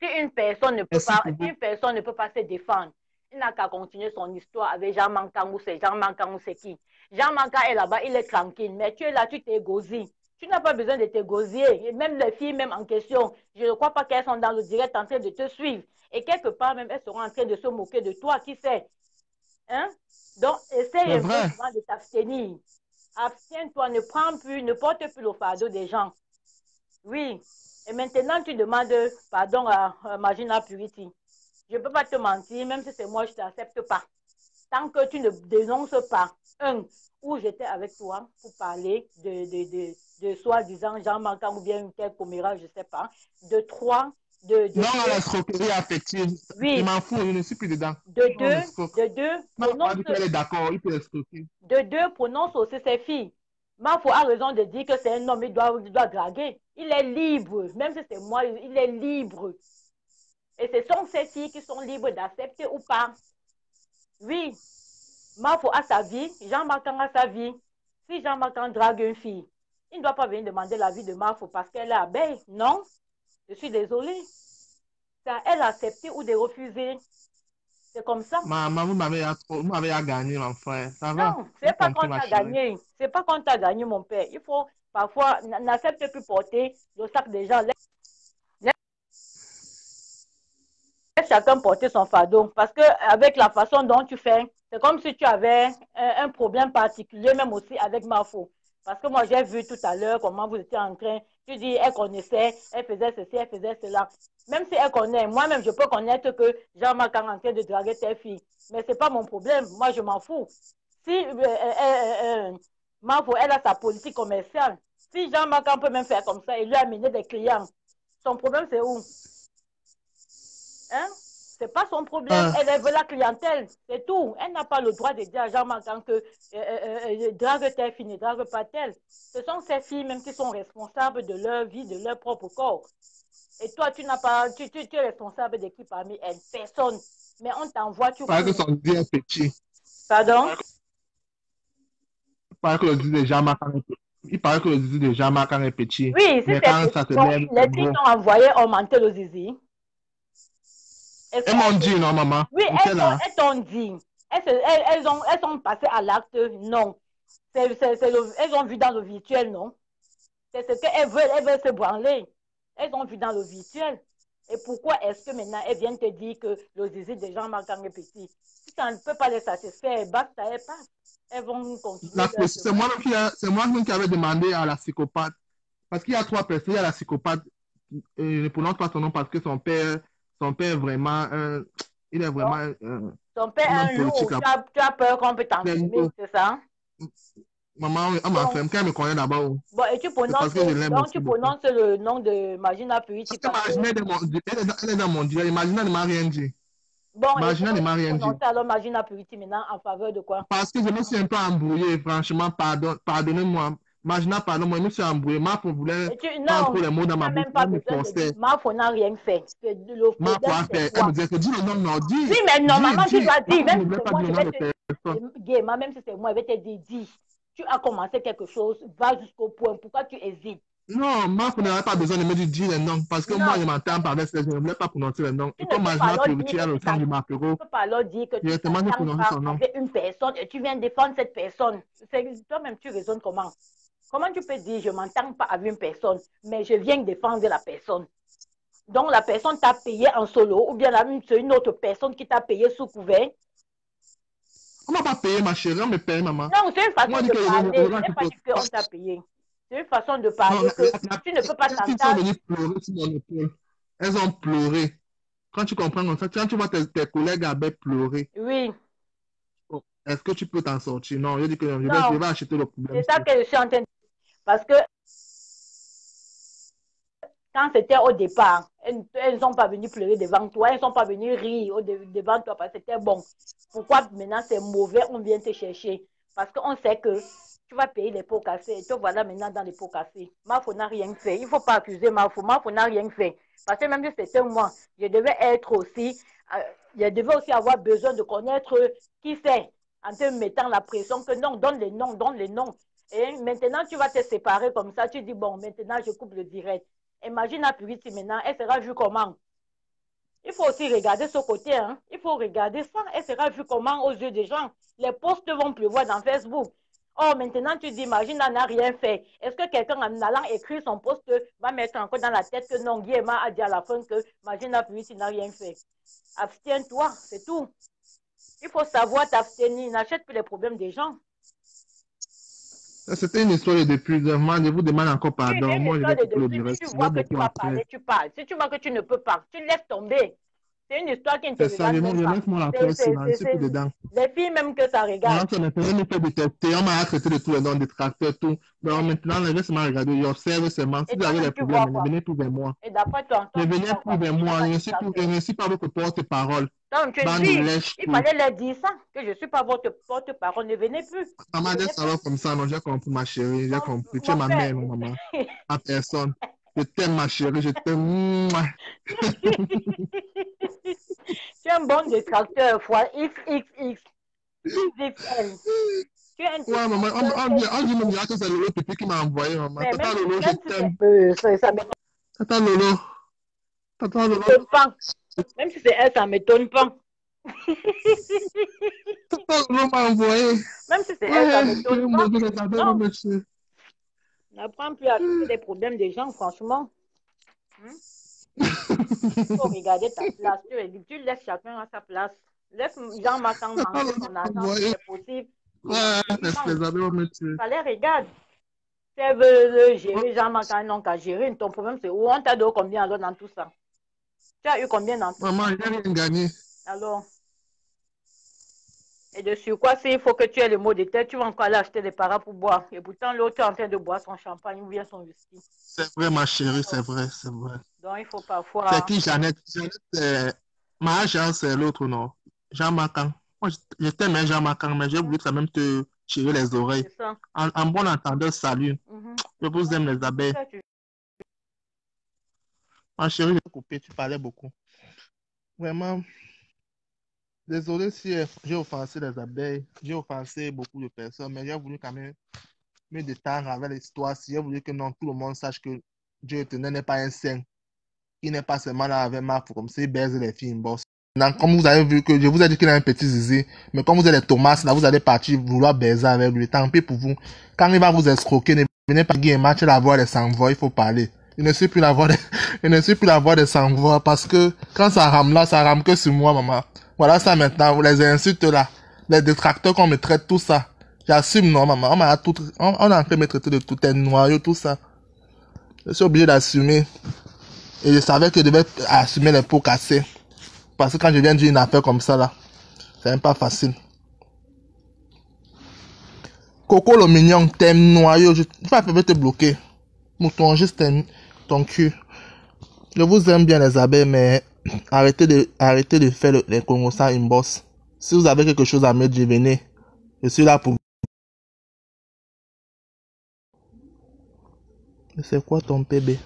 Si une personne ne peut Merci pas, si une personne ne peut pas se défendre, il n'a qu'à continuer son histoire avec Jean Mankangou, c'est Jean Mankangou, c'est qui? Jean Mankangou est là-bas, il est tranquille, mais tu es là, tu t'égosies. Tu n'as pas besoin de t'égosier. Et même les filles, même en question, je ne crois pas qu'elles sont dans le direct en train de te suivre. Et quelque part, même, elles seront en train de se moquer de toi, qui sait? Hein? Donc, essaye de t'abstenir. Abstiens-toi, ne prends plus, ne porte plus le fardeau des gens. Oui. Et maintenant, tu demandes pardon à, à Magina Purity. Je ne peux pas te mentir, même si c'est moi, je ne t'accepte pas. Tant que tu ne dénonces pas, un, où j'étais avec toi pour parler de, de, de, de soi-disant Jean-Marc ou bien telle coméra, je ne sais pas. De trois, de, de Non, deux, la escroquerie affective. Oui. Je m'en fous, je ne suis plus dedans. de Non, deux, de deux, Non, on prononce, dit qu'elle est d'accord, il peut escroquer. de deux, prononce aussi ses filles. Mafo a raison de dire que c'est un homme, il doit, il doit draguer. Il est libre, même si c'est moi, il est libre. Et ce sont ces filles qui sont libres d'accepter ou pas. Oui, Mafo a sa vie, Jean-Marc a sa vie. Si Jean-Marc drague une fille, il ne doit pas venir demander l'avis de Mafo parce qu'elle est abeille. Non, je suis désolée. C'est à elle d'accepter ou de refuser. C'est comme ça. Maman, vous m'avez à trop- vous m'avez à gagner, mon frère. Ça va? Non, c'est pas compris, qu'on ma t'a chérie? gagné. C'est pas qu'on t'a gagné, mon père. Il faut parfois n- n'accepte plus porter le sac des gens. Laisse, laisse chacun porter son fardeau. Parce que avec la façon dont tu fais, c'est comme si tu avais un, problème particulier, même aussi avec Mafo. Parce que moi, j'ai vu tout à l'heure comment vous étiez en train. Tu dis, elle connaissait, elle faisait ceci, elle faisait cela. Même si elle connaît, moi-même, je peux connaître que Jean-Marc est en train de draguer tes filles. Mais c'est pas mon problème. Moi, je m'en fous. Si euh, euh, euh, euh, Mavo, elle a sa politique commerciale. Si Jean-Marc peut même faire comme ça et lui amener des clients, son problème, c'est où? Hein? C'est pas son problème. Ah. Elle veut la clientèle. C'est tout. Elle n'a pas le droit de dire à Jean-Marc que euh, euh, euh, drague telle fille, ne drague pas telle. Ce sont ces filles même qui sont responsables de leur vie, de leur propre corps. Et toi, tu n'as pas, tu, tu, tu es responsable de qui parmi elles? Personne. Mais on t'envoie, tu Il paraît que son est petit. Pardon? Il paraît que le zizi de Jean-Marc est petit. Il paraît que le zizi de Jean-Marc est petit. Oui, si Mais c'est quand ça les filles gros. t'ont envoyé augmenter le zizi. Elles m'ont dit, non, maman? Oui, elles, t'ont- dit. Elles, elles, elles ont, elles sont passées à l'acte, non. C'est le- elles ont vu dans le virtuel, non. C'est ce qu'elles veulent, elles veulent se branler. Elles ont vu dans le virtuel. Et pourquoi est-ce que maintenant elles viennent te dire que le zizi des gens marquent est petit Si ça ne peut pas les satisfaire, basta, elles passent. Elles vont continuer. C'est moi qui moi qui avais demandé à la psychopathe. Parce qu'il y a trois personnes. Il y a la psychopathe. Je ne prononce pas son nom parce que son père, son père est vraiment un- il est vraiment un- père est un loup, tu as, tu as peur qu'on peut c'est ça? Maman, on m'enferme. Quand elle me connaît d'abord. Bon, et tu prononces, l'aime donc tu prononces le nom de Magina Purity. Parce que Magina, elle est dans mon- elle est dans- elle est dans mon dieu. Imagina ne m'a rien dit. Bon, Magina ne m'a rien dit. alors Magina Purity maintenant en faveur de quoi? Parce que je me suis un peu embrouillé, franchement, pardon, pardonnez-moi. Magina, pardon-moi, je me suis embrouillé. Ma voulait Et tu, pas non, trop les mots dans ma bouche. pas dire. Mafo n'a rien fait. C'est de- Le Ma problème, foi, c'est elle me disait que dis le nom, non, dis. Oui, mais normalement, tu dois dire, même si voulait moi, dire je le vais te. Guéma, même si c'est moi, je vais te dire, dis. Tu as commencé quelque chose, va jusqu'au point. Pourquoi tu hésites? Non, moi, vous n'avez pas besoin de me dire les noms. Parce que Non. moi, je m'entends parler, je ne voulais pas prononcer les noms. Tu Et comme dire est que au tu centre du t'entends. Macro, Tu ne peux pas leur dire que tu Directement, prononce pas son nom. une personne et tu viens défendre cette personne. Toi-même, tu raisonnes comment? Comment tu peux dire je ne m'entends pas avec une personne, mais je viens défendre la personne Donc la personne t'a payé en solo ou bien c'est une autre personne qui t'a payé sous couvert on m'a pas payé, ma chérie, on me paye, maman. Non, c'est une façon Moi, de parler. je- pas dit qu'on t'a payé. C'est une façon de parler Non, que la- tu ne peux pas t'entendre. Elles ont pleuré. Quand tu comprends comme ça, quand tu vois tes, tes collègues à pleurer, Oui, oh, est-ce que tu peux t'en sortir? Non, je dis que je vais, Non. je vais acheter le problème. c'est ça que je suis en train de Parce que quand c'était au départ, elles ne sont pas venues pleurer devant toi, elles ne sont pas venues rire devant toi parce que c'était bon. Pourquoi maintenant c'est mauvais, on vient te chercher? Parce qu'on sait que tu vas payer les pots cassés et te voilà maintenant dans les pots cassés. Mafo n'a rien fait. Il ne faut pas accuser Mafo. Mafo n'a rien fait. Parce que même si c'était moi, je devais être aussi, euh, je devais aussi avoir besoin de connaître qui c'est en te mettant la pression que non, donne les noms, donne les noms. Et maintenant, tu vas te séparer comme ça. Tu dis, bon, maintenant, je coupe le direct. Imagine la Purity maintenant, elle sera vue comment? Il faut aussi regarder ce côté. Hein. Il faut regarder ça. Elle sera vue comment aux yeux des gens? Les posts vont pleuvoir dans Facebook. Oh, maintenant, tu dis, imagine, elle n'a rien fait. Est-ce que quelqu'un, en allant écrire son post, va mettre encore dans la tête que non, Guillaume a dit à la fin que, imagine, la n'a rien fait Abstiens-toi, c'est tout. Il faut savoir t'abstenir. N'achète plus les problèmes des gens. C'était une histoire de plus. Moi, je vous demande encore pardon. Oui, Moi, je vais couper le direct. Si tu vois que tu vas parler, tu parles. Si tu vois que tu ne peux pas, tu laisses tomber. C'est une histoire qui ne te C'est ça, je regarde même pas. laisse moi la C'est- presse c'est- pour dedans. Les filles même que ça regarde. Maintenant, on a fait une fait détecter, on m'a traité de tous les noms, des tracteurs, tout. Donc maintenant, laisse-moi regarder, j'observe seulement. Si vous avez des problèmes, venez plus vers moi. Et d'après toi, Ne venez plus vers moi, je pas ne plus, ne suis pas votre porte-parole. Donc, Bande dis, lèche il fallait leur dire ça, que je ne suis pas votre porte-parole, ne venez plus. Maman, des salons comme ça, non, j'ai compris, ma chérie, j'ai Mon- compris. Tu es mon ma mère, non, maman. [LAUGHS] À personne. Je t'aime, ma chérie, je t'aime. Tu es un bon détracteur fois XXX. XXL. Tu es un Ouais, maman, on, dit- on dit même que c'est Lolo Pipi qui m'a envoyé, maman. Tata Lolo, je t'aime. euh, Tata Lolo. Tata Lolo. Pas. Même si c'est elle, ça m'étonne pas. Tata Lolo m'a envoyé. Même si c'est elle, ça Ouais, m'étonne pas. Non. mon monsieur. N'apprends plus à trouver les problèmes des gens, franchement. Il faut regarder ta place. Tu, tu laisses chacun à sa place. Laisse Jean-Marc [LAUGHS] manger son argent si c'est possible. Ouais, Non, monsieur. fallait regarde. Si elle veut le gérer, Jean-Marc nom qu'à gérer. Ton problème, c'est où on t'a donné combien alors dans tout ça? Tu as eu combien tout Maman, j'ai rien gagné. Alors, et de quoi s'il faut que tu aies le mot de tête, tu vas encore aller acheter des paras pour boire. Et pourtant, l'autre est en train de boire son champagne ou bien son whisky. C'est vrai, ma chérie, c'est vrai, c'est vrai. Donc, il faut parfois. C'est qui, Jeannette? Jeannette, c'est... Ma agence, c'est l'autre, non? Jean Macan. Moi, je je t'aime, hein, Jean Macan, mais j'ai voulu quand même te tirer les oreilles. En, en bon entendeur, salut. Mhm. Je vous aime, les abeilles. Chérie, j'ai coupé, tu parlais beaucoup. Vraiment, désolé si euh, j'ai offensé les abeilles, j'ai offensé beaucoup de personnes, mais j'ai voulu quand même me détendre avec l'histoire. Si j'ai voulu que non, tout le monde sache que Dieu éternel n'est pas un saint. Il n'est pas seulement là avec ma comme ça, il baise les filles, boss. Maintenant, comme vous avez vu que je vous ai dit qu'il a un petit zizi, mais comme vous êtes les Thomas, là, vous allez partir vouloir baiser avec lui. Tant pis pour vous. Quand il va vous escroquer, ne venez pas guérir un match, la voix de sans-voix, il faut parler. Il ne suit plus la voix de, il ne plus la voix de sans-voix parce que quand ça rame là, ça rame que sur moi, maman. Voilà ça maintenant, les insultes là, les détracteurs qu'on me traite, tout ça. J'assume, non, maman. On m'a tout, on, a en train de me traiter de tout un noyau, tout ça. Je suis obligé d'assumer. Et je savais que je devais assumer les pots cassés. Parce que quand je viens dire une affaire comme ça, là, c'est même pas facile. Coco le mignon, t'aimes noyau, je je vais te bloquer. Mouton, juste ton, cul. Je vous aime bien les abeilles, mais arrêtez de, arrêtez de faire le- les Congos ça une bosse. Si vous avez quelque chose à me dire, venez. Je suis là pour. C'est quoi ton bébé?